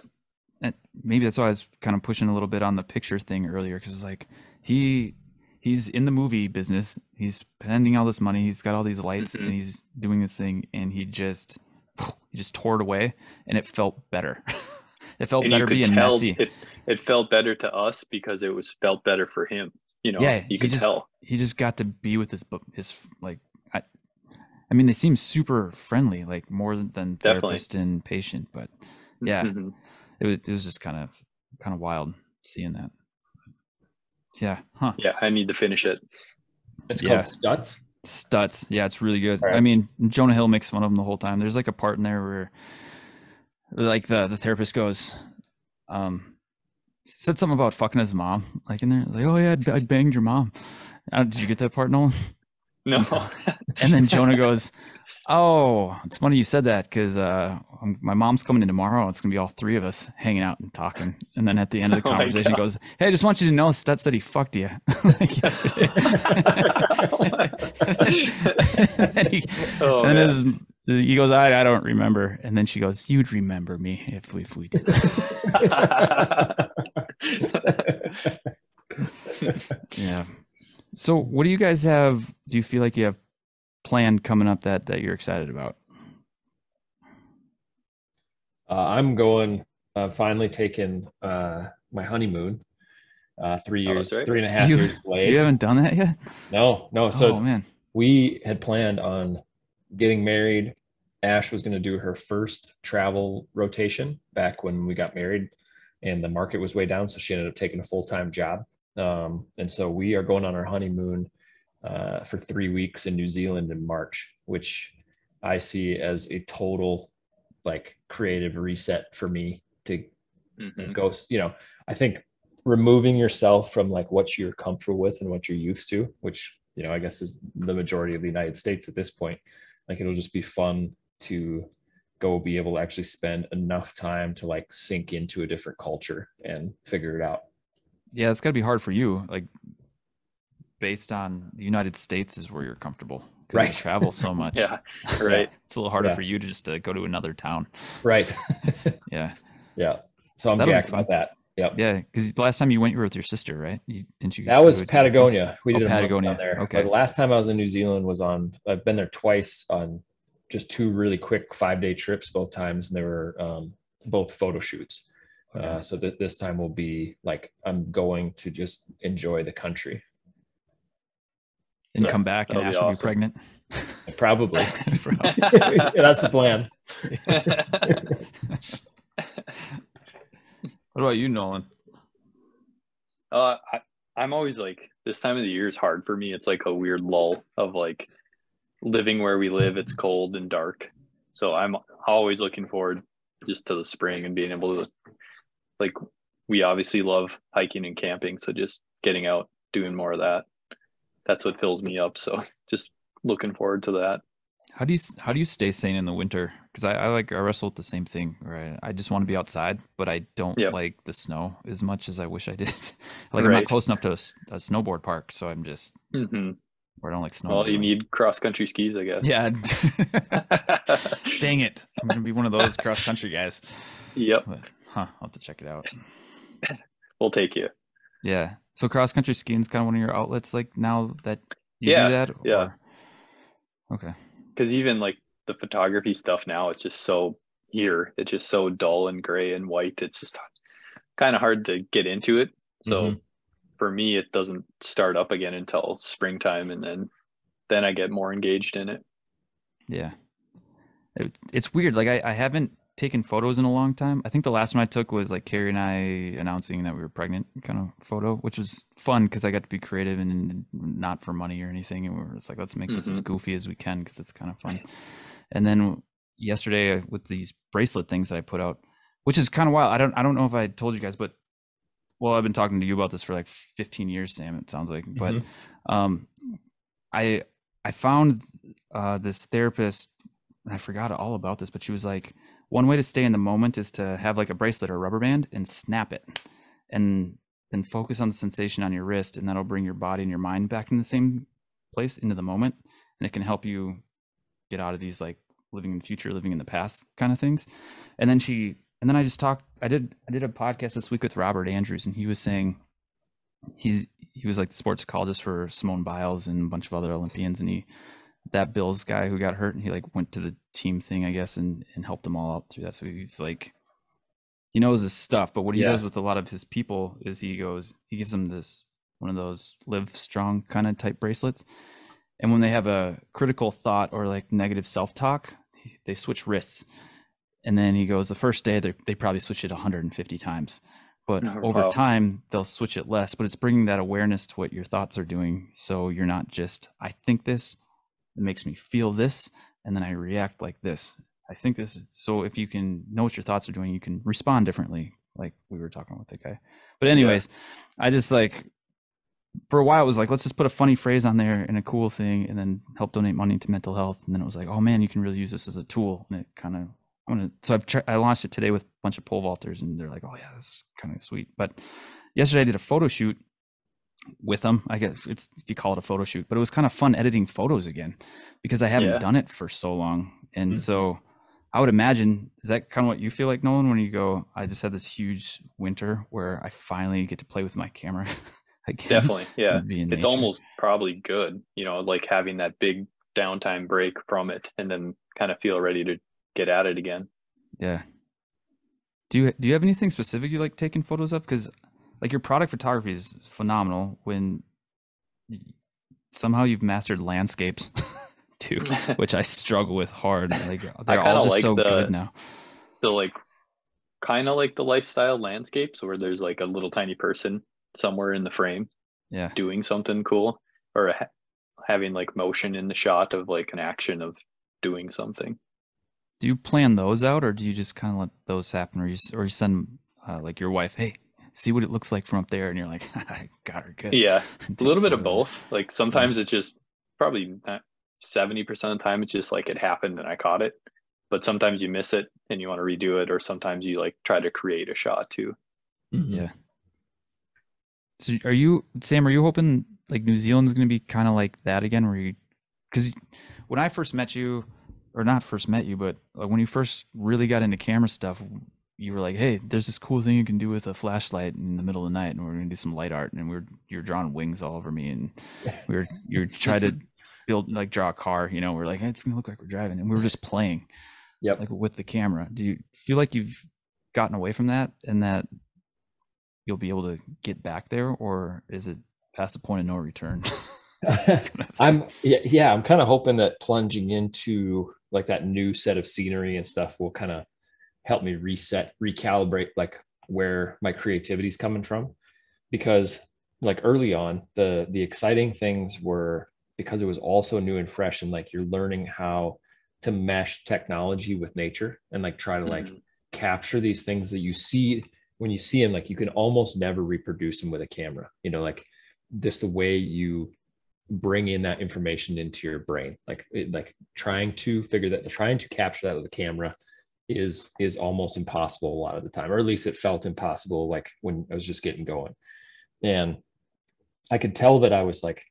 maybe that's why I was kind of pushing a little bit on the picture thing earlier. Cause it was like, he, he's in the movie business. He's spending all this money. He's got all these lights mm-hmm. and he's doing this thing and he just, he just tore it away and it felt better. it felt and better being tell messy. It, it felt better to us because it was felt better for him. You know, yeah, you could just, tell. He just got to be with his his like I, I mean they seem super friendly, like more than therapist Definitely. and patient, but yeah. Mm-hmm. It was it was just kind of kind of wild seeing that. Yeah. Huh. Yeah, I need to finish it. It's yeah. called Stutz. Stutz. Yeah, it's really good. Right. I mean, Jonah Hill makes fun of him the whole time. There's like a part in there where like the the therapist goes, um, said something about fucking his mom, like in there. Like, oh yeah, I banged your mom. Uh, did you get that part, Nolan? No. and then Jonah goes, Oh, it's funny you said that because uh, my mom's coming in tomorrow. It's gonna be all three of us hanging out and talking, and then at the end of the Oh conversation, goes, "Hey, I just want you to know, Stutz said he fucked you." Like, yesterday. and he, Oh, and his, he goes, I, "I don't remember," and then she goes, "You'd remember me if we, if we did." yeah. So, what do you guys have? Do you feel like you have planned coming up that that you're excited about? Uh, I'm going. Uh, finally taking uh, my honeymoon. Uh, three Oh, years, that's right. three and a half You- years late. You haven't done that yet. No, no. So oh man. we had planned on getting married. Ash was going to do her first travel rotation back when we got married, and the market was way down, so she ended up taking a full time job. Um, and so we are going on our honeymoon uh, for three weeks in New Zealand in March, which I see as a total like creative reset for me to Mhm. go you know i think removing yourself from like what you're comfortable with and what you're used to which you know i guess is the majority of the united states at this point like it'll just be fun to go be able to actually spend enough time to like sink into a different culture and figure it out Yeah, it's got to be hard for you, like based on the United States is where you're comfortable. Right. You travel so much. Yeah, right. It's a little harder Yeah. for you to just uh, go to another town. right Yeah. yeah so i'm That'll jacked about that yep Yeah. Because the last time you went, you were with your sister, right? You, didn't you? That was go to- Patagonia. We Oh, did a month Patagonia. there. Okay. The last time I was in New Zealand was on. I've been there twice on just two really quick five day trips both times, and they were um, both photo shoots. Okay. Uh, so th- this time will be like I'm going to just enjoy the country. And Yeah, come back and that'll be Ash will be awesome. pregnant. Probably. Probably. Yeah, that's the plan. what about you, Nolan? Uh, I, I'm always like this time of the year is hard for me. It's like a weird lull of like living where we live. It's cold and dark, so I'm always looking forward just to the spring and being able to like we obviously love hiking and camping, so just getting out doing more of that. That's what fills me up. So just looking forward to that. How do you how do you stay sane in the winter? Because I, I like I wrestle with the same thing. Right, I just want to be outside, but I don't Yeah. like the snow as much as I wish I did. like I'm not close enough to a snowboard park, so I'm just hmm where I don't like snow. Well, you need cross country skis, I guess. Yeah. Dang it! I'm gonna be one of those cross country guys. yep. But, huh? I'll have to check it out. We'll take you. Yeah. So cross country skiing is kind of one of your outlets. Like now that you Yeah, do that. yeah. Okay. because even like the photography stuff now it's just so here it's just so dull and gray and white it's just kind of hard to get into it so Mhm. for me it doesn't start up again until springtime and then then i get more engaged in it Yeah. It, it's weird. Like I, I haven't taken photos in a long time. I think the last one I took was like Carrie and I announcing that we were pregnant kind of photo, which was fun because I got to be creative and not for money or anything. And we were just like, let's make this as Mhm. goofy as we can because it's kind of fun. And then yesterday uh, with these bracelet things that I put out, which is kind of wild. I don't I don't know if I told you guys, but well, I've been talking to you about this for like 15 years, Sam. It sounds like, but Mhm. um, I I found uh, this therapist, and I forgot all about this, but she was like, one way to stay in the moment is to have like a bracelet or a rubber band and snap it, and then focus on the sensation on your wrist, and that'll bring your body and your mind back in the same place into the moment, and it can help you get out of these like living in the future, living in the past kind of things. And then she, and then I just talked. I did I did a podcast this week with Robert Andrews, and he was saying he's he was like the sports psychologist for Simone Biles and a bunch of other Olympians, and he that Bills guy who got hurt, and he like went to the team thing, I guess, and and helped them all out through that. So he's like, he knows his stuff. But what he Yeah. does with a lot of his people is he goes, he gives them this one of those live strong kind of type bracelets, and when they have a critical thought or like negative self talk, they switch wrists. And then he goes, the first day they they probably switch it 150 times, but Oh, over wow. time they'll switch it less. But it's bringing that awareness to what your thoughts are doing, so you're not just I think this, it makes me feel this, and then I react like this. I think this. So if you can know what your thoughts are doing, you can respond differently, like we were talking with the guy. But anyways, I just like for a while it was like let's just put a funny phrase on there and a cool thing and then help donate money to mental health and then it was like oh man you can really use this as a tool and it kind of I'm gonna so I've I launched it today with a bunch of pole vaulters and they're like oh yeah that's kind of sweet but yesterday I did a photo shoot with them I guess it's if you call it a photo shoot but it was kind of fun editing photos again because I haven't Yeah. done it for so long and Mhm. so I would imagine is that kind of what you feel like Nolan when you go I just had this huge winter where I finally get to play with my camera again Definitely. Yeah. and be in It's almost probably good, you know, like having that big downtime break from it and then kind of feel ready to get at it again. Yeah. Do you do you have anything specific you like taking photos of? Because like your product photography is phenomenal. When somehow you've mastered landscapes too, which I struggle with hard. Like they're all just like so the- good now. The like kind of like the lifestyle landscapes where there's like a little tiny person somewhere in the frame Yeah. doing something cool or ha- having like motion in the shot of like an action of doing something. Do you plan those out, or do you just kind of let those happen, or you or you send uh, like your wife, hey, see what it looks like from up there, and you're like, I got her good. Yeah, Take a little bit of both. Like sometimes it's just probably seventy percent of the time it's just like it happened and I caught it. But sometimes you miss it and you want to redo it, or sometimes you like try to create a shot too. Mhm. Yeah. So are you Sam? Are you hoping like New Zealand's going to be kind of like that again, where you? Because when I first met you, or not first met you, but like when you first really got into camera stuff, you were like, "Hey, there's this cool thing you can do with a flashlight in the middle of the night, and we're to do some light art." And we are you were drawing wings all over me, and we were you were trying to build like draw a car. You know, we're like, hey, "It's going to look like we're driving," and we were just playing Yep. like with the camera. Do you feel like you've gotten away from that and that you'll be able to get back there, or is it past the point of no return? I'm yeah, yeah I'm kind of hoping that plunging into like that new set of scenery and stuff will kind of help me reset, recalibrate like where my creativity is coming from. Because like early on, the the exciting things were because it was also new and fresh, and like you're learning how to mesh technology with nature and like try to like Mhm. capture these things that you see when you see them like you can almost never reproduce them with a camera you know like just the way you bring in that information into your brain like it, like trying to figure that trying to capture that with a camera is is almost impossible a lot of the time or at least it felt impossible like when i was just getting going. And i could tell that i was like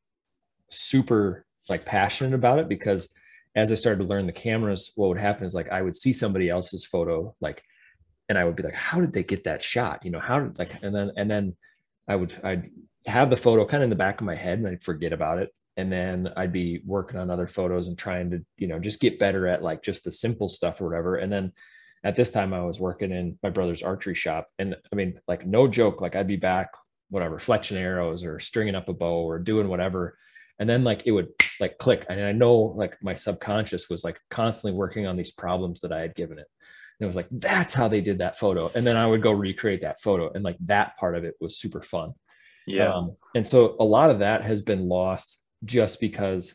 super like passionate about it because as i started to learn the cameras what would happen is like i would see somebody else's photo like and i would be like how did they get that shot? You know how did like and then and then i would i'd have the photo kind of in the back of my head and i'd forget about it and then i'd be working on other photos and trying to you know just get better at like just the simple stuff or whatever. And then at this time i was working in my brother's archery shop. And i mean like no joke like i'd be back whatever fletching arrows or stringing up a bow or doing whatever. And then like it would like click. And i know like my subconscious was like constantly working on these problems that i had given it. And it was like that's how they did that photo. And then i would go recreate that photo. And like that part of it was super fun. Yeah. um, and so a lot of that has been lost just because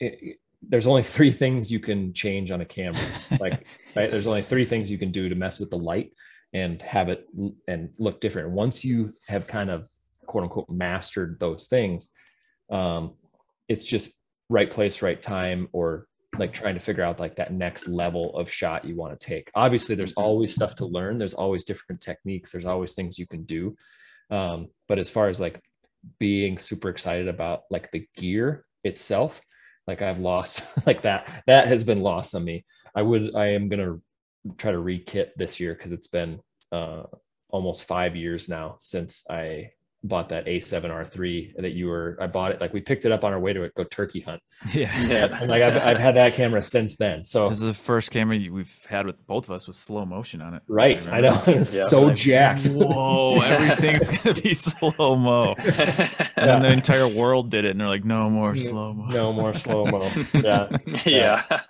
it, it- there's only three things you can change on a camera. Like right there's only three things you can do to mess with the light and have it and look different. Once you have kind of quote unquote mastered those things um it's just right place right time or like trying to figure out like that next level of shot you want to take. Obviously there's always stuff to learn. There's always different techniques. There's always things you can do. Um but as far as like being super excited about like the gear itself like i've lost like that that has been lost on me. I would i am gonna try to re-kit this year because it's been uh almost five years now since i bought that a7r3 that you were i bought it like we picked it up on our way to go turkey hunt yeah. Yeah. and like I've, I've had that camera since then so This is the first camera we've had with both of us with slow motion on it. right i know remember. it's Yeah. so Like, jacked Whoa, everything's gonna be slow mo. And then the entire world did it, and they're like, no more slow mo. no more slow mo yeah yeah.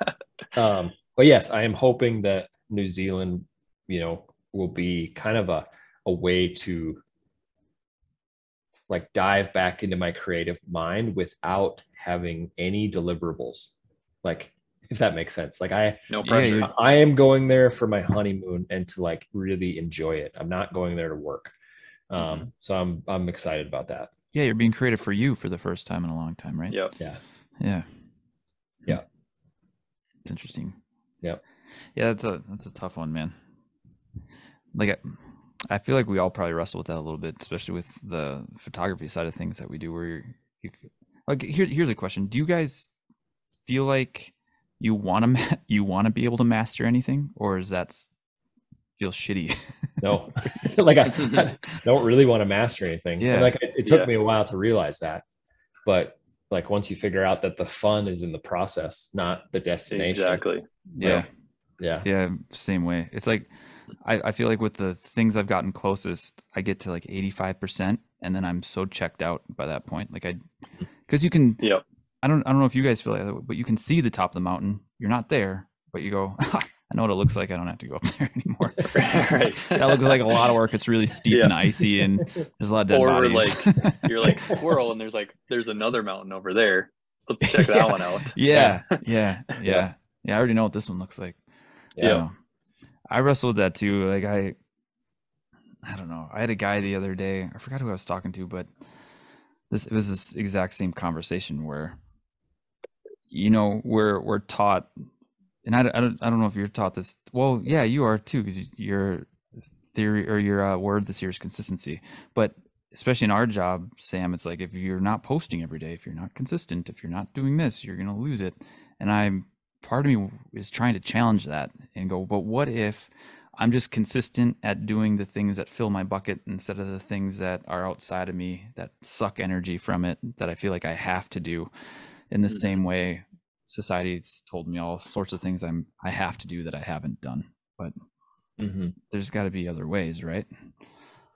um but yes i am hoping that new zealand you know will be kind of a a way to like dive back into my creative mind without having any deliverables like if that makes sense like i No pressure. you're- i am going there for my honeymoon and to like really enjoy it i'm not going there to work um so i'm i'm excited about that yeah, you're being creative for you for the first time in a long time, right? Yep. Yeah. Yeah. Yeah. It's interesting. yeah Yeah, that's a that's a tough one, man. Like I, I feel like we all probably wrestle with that a little bit, especially with the photography side of things that we do where you're, you like here here's a question. Do you guys feel like you want to ma- you want to be able to master anything or is that feel shitty? No, like I, I don't really want to master anything. And, Yeah. like it, it took Yeah. me a while to realize that, but like once you figure out that the fun is in the process, not the destination. Exactly. yeah. Yeah. Yeah, same way. It's like I, I feel like with the things I've gotten closest, I get to like 85% and then I'm so checked out by that point. Like I cuz you can Yep. I don't I don't know if you guys feel like that, but you can see the top of the mountain. You're not there, but you go, I know what it looks like. I don't have to go up there anymore. right. that looks like a lot of work. It's really steep Yeah. and icy and there's a lot of dead Or bodies. You're like squirrel, and there's like there's another mountain over there. Let's check that Yeah. one out. yeah, yeah, yeah, yeah. I already know what this one looks like. Yeah. Um, I wrestled that too. Like I I don't know. I had a guy the other day. I forgot who I was talking to, but this it was this exact same conversation where you know, we're we're taught and I, I don't I don't know if you're taught this. Well, yeah, you are too because your theory or your uh, word this year is consistency. But especially in our job, Sam, it's like if you're not posting every day, if you're not consistent, if you're not doing this, you're to lose it. And I'm part of me is trying to challenge that and go, but what if I'm just consistent at doing the things that fill my bucket instead of the things that are outside of me that suck energy from it that I feel like I have to do in the Mhm. same way society's told me all sorts of things I'm I have to do that I haven't done. But hmm there's got to be other ways, right?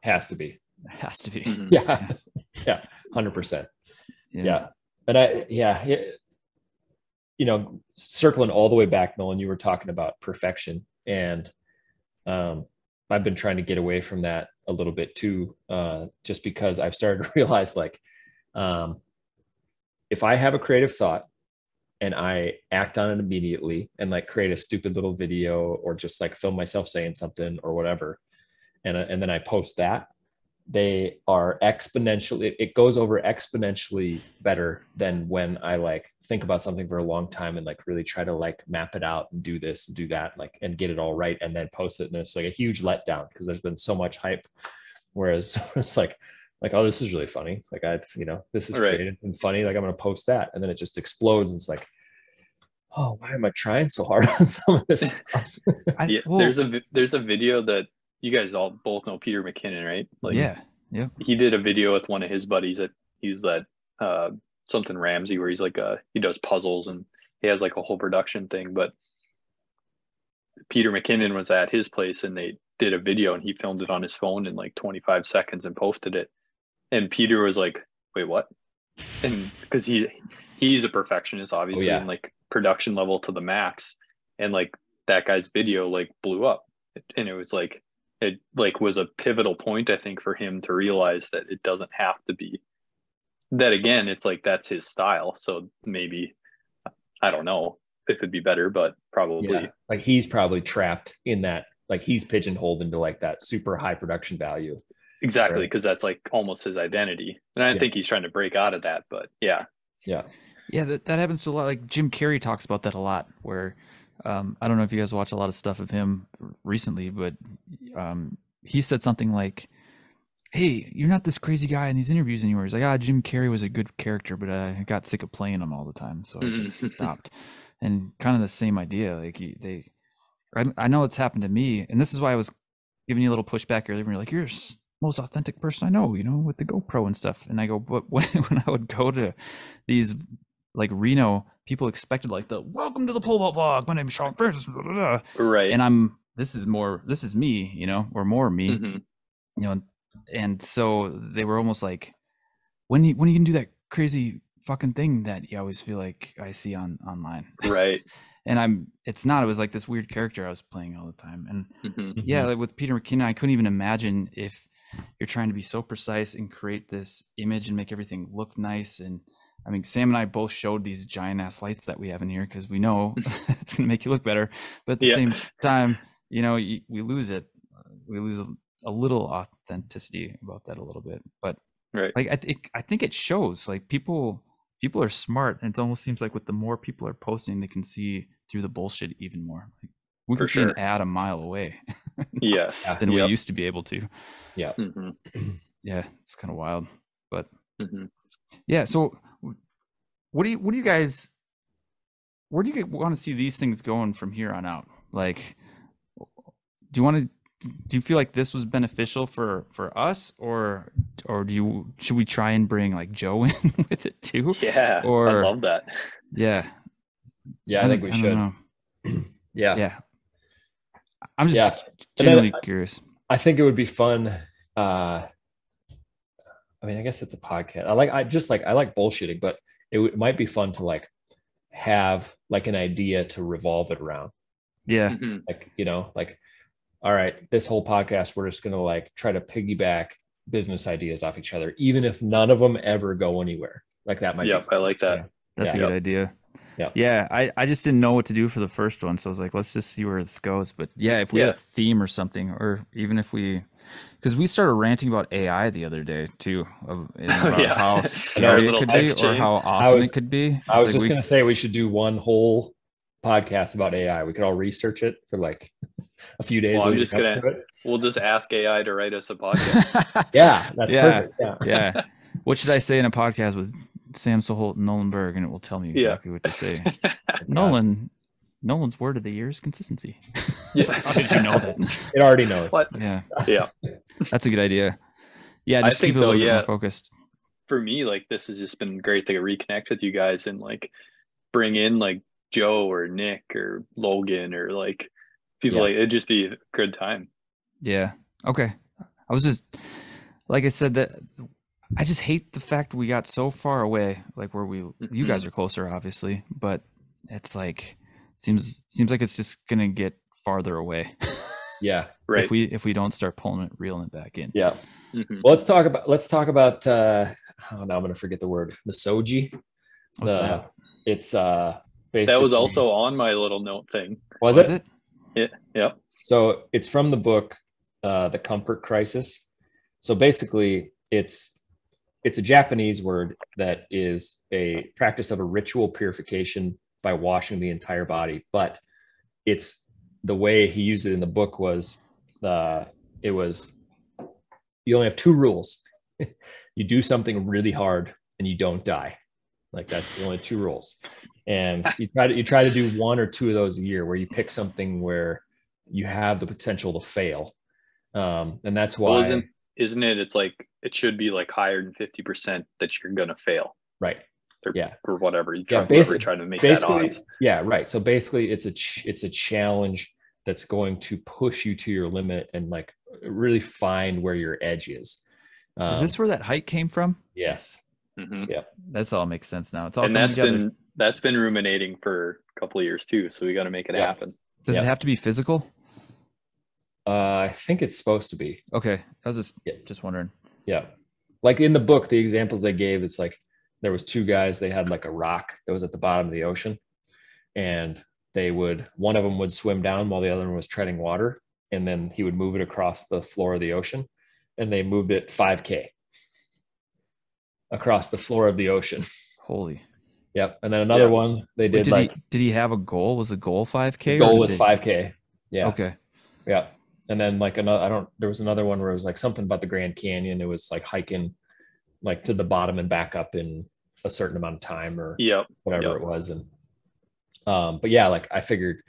Has to be. Has to be. Mhm. Yeah. Yeah. Hundred percent. yeah and i yeah yeah, you know circling all the way back nolan you were talking about perfection and um i've been trying to get away from that a little bit too uh just because i've started to realize like um if i have a creative thought and i act on it immediately and like create a stupid little video or just like film myself saying something or whatever and uh, and then i post that they are exponentially it goes over exponentially better than when i like think about something for a long time and like really try to like map it out and do this and do that like and get it all right and then post it. And it's like a huge letdown because there's been so much hype. Whereas it's like like oh this is really funny. Like i've you know this is Right. creative and funny. Like i'm gonna post that. And then it just explodes and it's like oh why am i trying so hard on some of this stuff? I, Yeah, well, there's a there's a video that you guys all both know Peter McKinnon, right? Like yeah, yeah. he did a video with one of his buddies that he's that uh something Ramsey where he's like uh he does puzzles and he has like a whole production thing, but Peter McKinnon was at his place and they did a video and he filmed it on his phone in like 25 seconds and posted it. And Peter was like, "Wait, what?" And because he he's a perfectionist, obviously, yeah. and like production level to the max, and like that guy's video like blew up, and it was like it like was a pivotal point I think for him to realize that it doesn't have to be that again it's like that's his style so maybe I don't know if it'd be better but probably yeah like he's probably trapped in that like he's pigeonholed into like that super high production value exactly Right. because that's like almost his identity and I Yeah. think he's trying to break out of that but yeah yeah Yeah, that, that happens to a lot. Like Jim Carrey talks about that a lot. Where um, I don't know if you guys watch a lot of stuff of him recently, but um, he said something like, "Hey, you're not this crazy guy in these interviews anymore." He's like, "Ah, Jim Carrey was a good character, but I got sick of playing him all the time, so I just stopped." And kind of the same idea. Like they, I, I know it's happened to me, and this is why I was giving you a little pushback earlier. When you're like, "You're the most authentic person I know," you know, with the GoPro and stuff. And I go, "But when, when I would go to these like Reno, people expected like the welcome to the pole vault vlog. My name is Shawn Francis, blah, blah, blah." right and I'm this is more this is me, you know, or more me, Mhm. you know, and so they were almost like, when you when you can do that crazy fucking thing that you always feel like I see on online, right and I'm it's not. It was like this weird character I was playing all the time, and Mhm. yeah, like with Peter McKinnon, I couldn't even imagine if you're trying to be so precise and create this image and make everything look nice. And I mean, Sam and I both showed these giant ass lights that we have in here because we know it's going to make you look better. But at the Yeah. same time, you know, y- we lose it. We lose a, a little authenticity about that a little bit. But Right. Like I think I think it shows. Like people people are smart, and it almost seems like with the more people are posting, they can see through the bullshit even more. Like we For can see an ad a mile away Yes. Than Yep. we used to be able to. hmm Yeah, it's kind of wild. But hmm yeah, so w- what do you what do you guys where do you want to see these things going from here on out? Like do you want to do you feel like this was beneficial for for us or or do you should we try and bring like Joe in with it too? Yeah. Or- I love that. Yeah. Yeah, I think we don't should. Yeah. Yeah. I'm just Yeah. And genuinely I- curious. I think it would be fun. Uh, I mean, I guess it's a podcast. I like, I just like, I like bullshitting, but it, w- it might be fun to like have like an idea to revolve it around. Yeah. Mhm. Like, you know, like, all right, this whole podcast, we're just going to like try to piggyback business ideas off each other, even if none of them ever go anywhere. Like that might Yep. be I like that. Yeah. That's a Yeah. good idea. Yeah. Yeah. I, I just didn't know what to do for the first one. So I was like, let's just see where this goes. But yeah, if we had a theme or something, or even if we, because we started ranting about AI the other day too, of, and about oh, Yeah. how Our scary it could be text or how awesome was- it could be. I was It's just like going to say we should do one whole podcast about AI. We could all research it for like a few days. Well, I'm just gonna- to. We'll just ask AI to write us a podcast. Yeah, that's Yeah. perfect. Yeah. yeah. What should I say in a podcast with Sam Soholt and Nolan Berg, and it will tell me Yeah. exactly what to say. Oh, Nolan, Nolan's word of the year is consistency. It's like, Yeah. How did you know that? It already knows. What? yeah, yeah. that's a good idea. Yeah, I just think keep it a though, little bit yeah. more focused. For me, like this has just been great to reconnect with you guys and like bring in like Joe or Nick or Logan or like people Yeah. like it'd just be a good time. Yeah. Okay. I was just like I said that I just hate the fact we got so far away, like where we you guys Mm-hmm. are closer, obviously, but it's like seems seems like it's just gonna get farther away Yeah. Right. if we if we don't start pulling it, reeling it back in. Yeah. Mhm. Well, let's talk about let's talk about uh oh now I'm gonna forget the word. Misogi. What's The- that? It's uh basically That was also on my little note thing. was, Was it? it? Yep. So it's from the book uh The Comfort Crisis. So basically it's it's a Japanese word that is a practice of a ritual purification by washing the entire body, but it's the way he used it in the book was uh it was you only have two rules. you do something really hard and you don't die. Like that's the only two rules. And you try to you try to do one or two of those a year where you pick something where you have the potential to fail. Um, and that's why Well, isn't isn't it? It's like it should be like higher than fifty percent that you're gonna fail right. or, Yeah. or whatever you Yeah, try, whatever basi- you're trying to make that Basically, odds. yeah, right. So basically it's a ch- it's a challenge that's going to push you to your limit and like really find where your edge is. Um, Is this where that hike came from? yes. hmm That's all makes sense now. It's all And coming that's together. been that's been ruminating for a couple of years too. So we got to make it Yeah. happen. Does yeah. it have to be physical? Uh, I think it's supposed to be. Okay. I was just Yeah. just wondering. Yeah. Like in the book, the examples they gave, it's like there was two guys, they had like a rock that was at the bottom of the ocean. And they would one of them would swim down while the other one was treading water. And then he would move it across the floor of the ocean. And they moved it 5K across the floor of the ocean. Holy. Yep. And then another Yeah. one they Wait, did, did like he did he have a goal? Was the goal 5k? the goal was they- 5K. Yeah. Okay. Yeah. And then like another, I don't, there was another one where it was like something about the Grand Canyon. It was like hiking like to the bottom and back up in a certain amount of time or Yep. whatever Yep. it was. And, um, but yeah, like I figured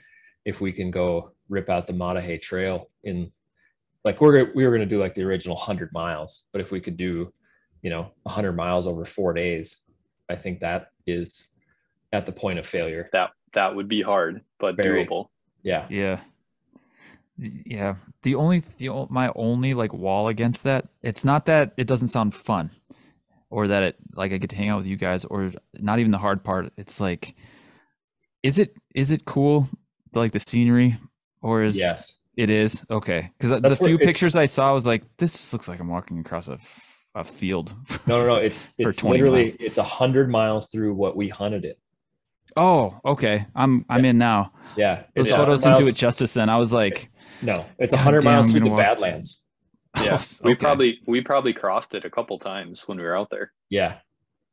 if we can go rip out the Maah Daah Hey trail in like, we're, gonna- we were going to do like the original hundred miles, but if we could do, you know, a hundred miles over four days, I think that is at the point of failure. That that would be hard, but Very. doable. Yeah. Yeah. Yeah. The only the my only like wall against that, it's not that it doesn't sound fun or that it like I get to hang out with you guys or not even the hard part. It's like is it is it cool like the scenery or is Yeah. it is okay because the few pictures I saw I was like this looks like I'm walking across a, a field. No, no, no. It's, For it's 20 literally, miles. it's a hundred miles through what we hunted it. Oh, okay. I'm I'm in now. Yeah. Those it's a photos hundred didn't do it miles- justice then. I was like, No, it's a hundred miles through the walk- Badlands. Oh, yeah, Oh, we okay. probably we probably crossed it a couple times when we were out there. Yeah.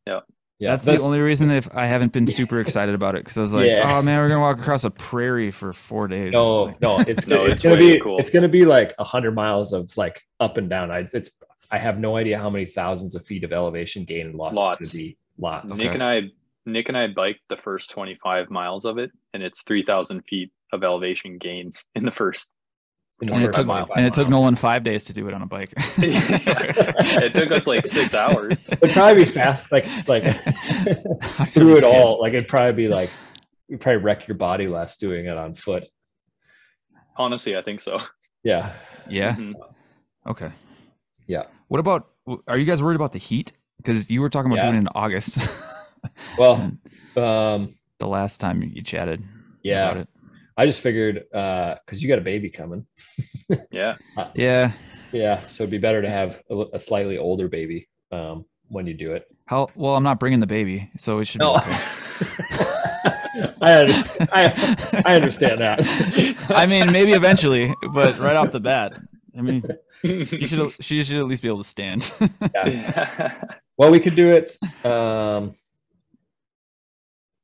Yeah. Yeah. That's but- the only reason if I haven't been super excited about it because I was like, Yeah. oh man, we're gonna walk across a prairie for four days. No, Like, no, it's No, it's, it's gonna be cool. it's gonna be like a hundred miles of like up and down. I it's I have no idea how many thousands of feet of elevation gain and loss Lots. it's gonna be. Lots. Nick Okay. and I Nick and I biked the first 25 miles of it, and it's 3,000 feet of elevation gain in the first. in the and it took mile. and it took Nolan five days to do it on a bike. it took us like six hours. It'd probably be fast, like like through it all. Like it'd probably be like you probably wreck your body less doing it on foot. Honestly, I think so. Yeah. Yeah. Mhm. Okay. Yeah. What about? Are you guys worried about the heat? Because you were talking about Yeah. doing it in August. Well, um, the last time you chatted. Yeah. About it. I just figured uh because you got a baby coming. Yeah. Yeah. Yeah. So it'd be better to have a, a slightly older baby um when you do it. How? Well, I'm not bringing the baby, so it should be okay. I, I I understand that. I mean, maybe eventually, but right off the bat, I mean, she should she should at least be able to stand. Well, we could do it. Um,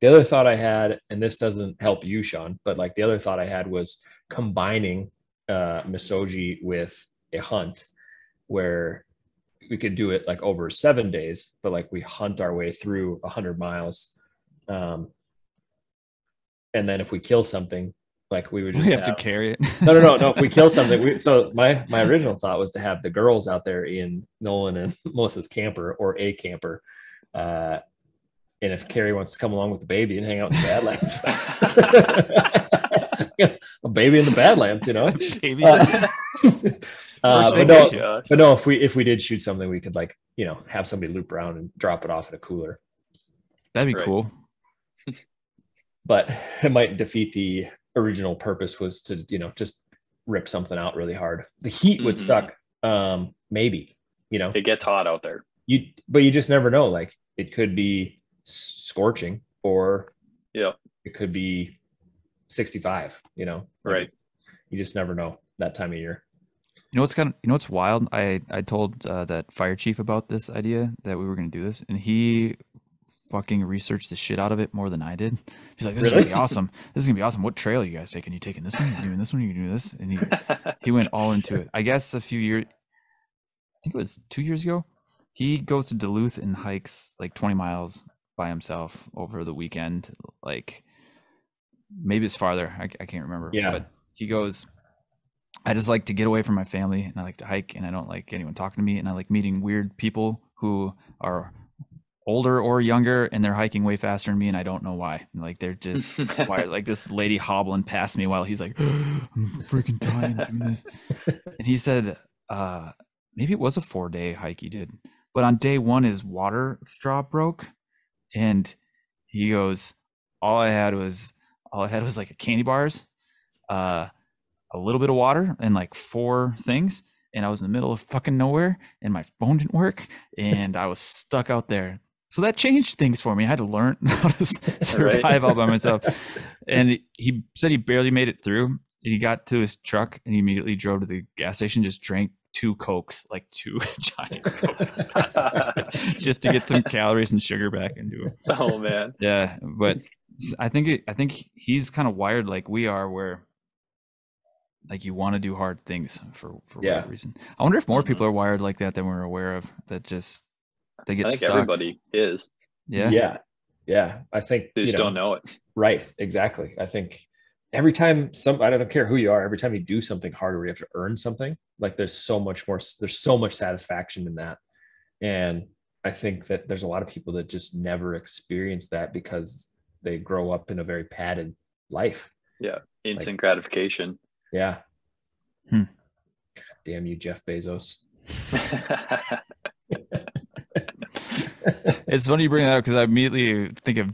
the other thought I had, and this doesn't help you, Shawn, but like the other thought I had was combining uh, Misogi with a hunt where we could do it like over seven days, but like we hunt our way through a hundred miles. Um, and then if we kill something, like we would we just have to carry it. no, no, no, no. If we kill something, we, so my my original thought was to have the girls out there in Nolan and Melissa's camper or a camper, uh, and if Carrie wants to come along with the baby and hang out in the Badlands, a baby in the Badlands, you know. Baby. Uh, uh, but no, but no. If we if we did shoot something, we could like you know have somebody loop around and drop it off in a cooler. That'd be Right. cool. But it might defeat the original purpose was to you know just rip something out really hard. The heat would Mhm. suck. Um, maybe you know It gets hot out there. you, but you just never know. Like it could be scorching, or Yeah. it could be sixty-five. You know, Like, Right. You just never know that time of year. You know what's kind of you know what's wild? I I told uh, that fire chief about this idea that we were going to do this, and he fucking researched the shit out of it more than I did. He's like, "This is gonna be awesome. This is gonna be awesome. What trail are you guys taking? You taking this one? You doing this one? You doing this?" And he he went all into it. I guess a few years, I think it was two years ago. He goes to Duluth and hikes like 20 miles by himself over the weekend. Like maybe it's farther. I, I can't remember. Yeah. But he goes, I just like to get away from my family and I like to hike and I don't like anyone talking to me and I like meeting weird people who are older or younger and they're hiking way faster than me and I don't know why. Like they're just why like this lady hobbling past me while he's like I'm freaking dying doing this. And he said uh maybe it was a 4 day hike he did. But on day 1 his water straw broke and he goes all I had was all I had was like a candy bars, uh a little bit of water and like four things and I was in the middle of fucking nowhere and my phone didn't work and I was stuck out there. So that changed things for me. I had to learn how to survive all by myself. And he- he said he barely made it through. And he got to his truck and he immediately drove to the gas station, just drank two cokes, like two giant cokes, just to get some calories and sugar back into him. oh man. Yeah, but s- I think it, I think he's kind of wired like we are, where like you want to do hard things for for Yeah. whatever reason. I wonder if more Mhm. people are wired like that than we're aware of. That just they get I think stuck. everybody is. Yeah. yeah, yeah. I think They you just know, don't know it. Right, exactly. I think every time some I don't care who you are, every time you do something hard where you have to earn something, like there's so much more there's so much satisfaction in that. And I think that there's a lot of people that just never experience that because they grow up in a very padded life. Yeah. Instant gratification. Yeah. Hmm. God damn you, Jeff Bezos. It's funny you bring that up because I immediately think of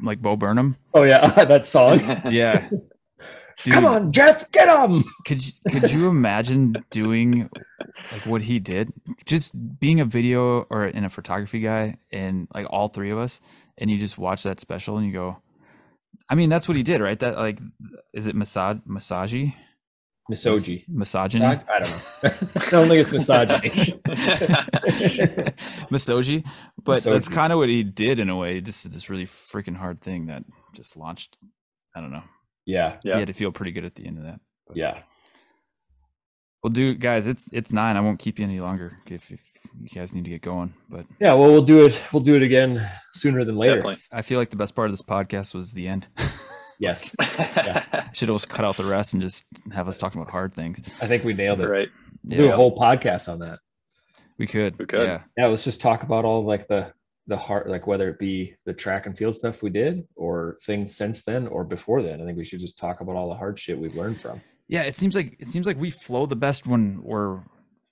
like Bo Burnham. Oh yeah, that song. Yeah. Dude, Come on, Jeff, get him. Could you, could you imagine doing like what he did? Just being a video or in a photography guy and like all three of us, and you just watch that special and you go, I mean, that's what he did, right? That like, is it massage Massagy? Misogy. Misogyny. I don't know. I don't think it's misogyny. Misogy. But that's kind of what he did in a way. This is this really freaking hard thing that just launched. I don't know. Yeah, Yeah. He had to feel pretty good at the end of that. But- yeah. Well, dude, guys, it's it's nine. I won't keep you any longer if, if you guys need to get going. But Yeah, well, we'll do it. We'll do it again sooner than later. Definitely. I feel like the best part of this podcast was the end. Yes, Should always cut out the rest and just have us talking about hard things. I think we nailed it. right. We'll Do a whole podcast on that. we could. We could. Yeah. Yeah, let's just talk about all like the the heart, like whether it be the track and field stuff we did, or things since then, or before then. I think we should just talk about all the hard shit we've learned from. Yeah, it seems like it seems like we flow the best when we're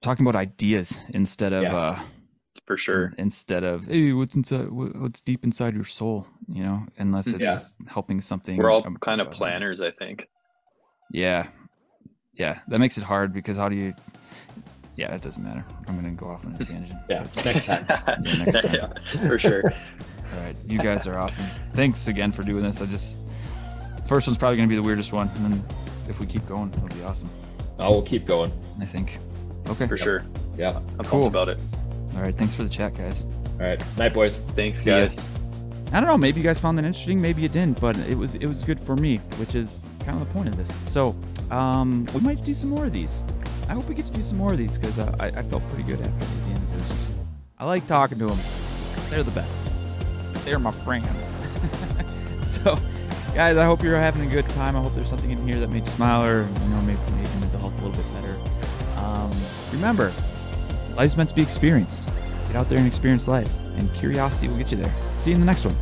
talking about ideas instead of Yeah. uh For sure. instead of hey what's inside what's deep inside your soul you know unless it's Yeah. helping something We're all kind of planners, I think. yeah yeah that makes it hard because how do you yeah it doesn't matter i'm gonna go off on a tangent Yeah, next time. Yeah, next time. Yeah, for sure. all right you guys are awesome thanks again for doing this i just first one's probably gonna be the weirdest one and then if we keep going it'll be awesome Oh, we'll keep going. i think okay For sure. Yeah. I'm Cool. pumped about it. all right thanks for the chat guys All right. Night, boys. Thanks, See guys. I don't know. Maybe you guys found that interesting. Maybe you didn't, but it was it was good for me, which is kind of the point of this. So, um, we might do some more of these. I hope we get to do some more of these because uh, I, I felt pretty good after the end of this. I like talking to them. They're the best. They're my friend. so, guys, I hope you're having a good time. I hope there's something in here that made you smile or you know maybe made your mental health a little bit better. Um, remember, life's meant to be experienced. Get out there and experience life, and curiosity will get you there. See you in the next one.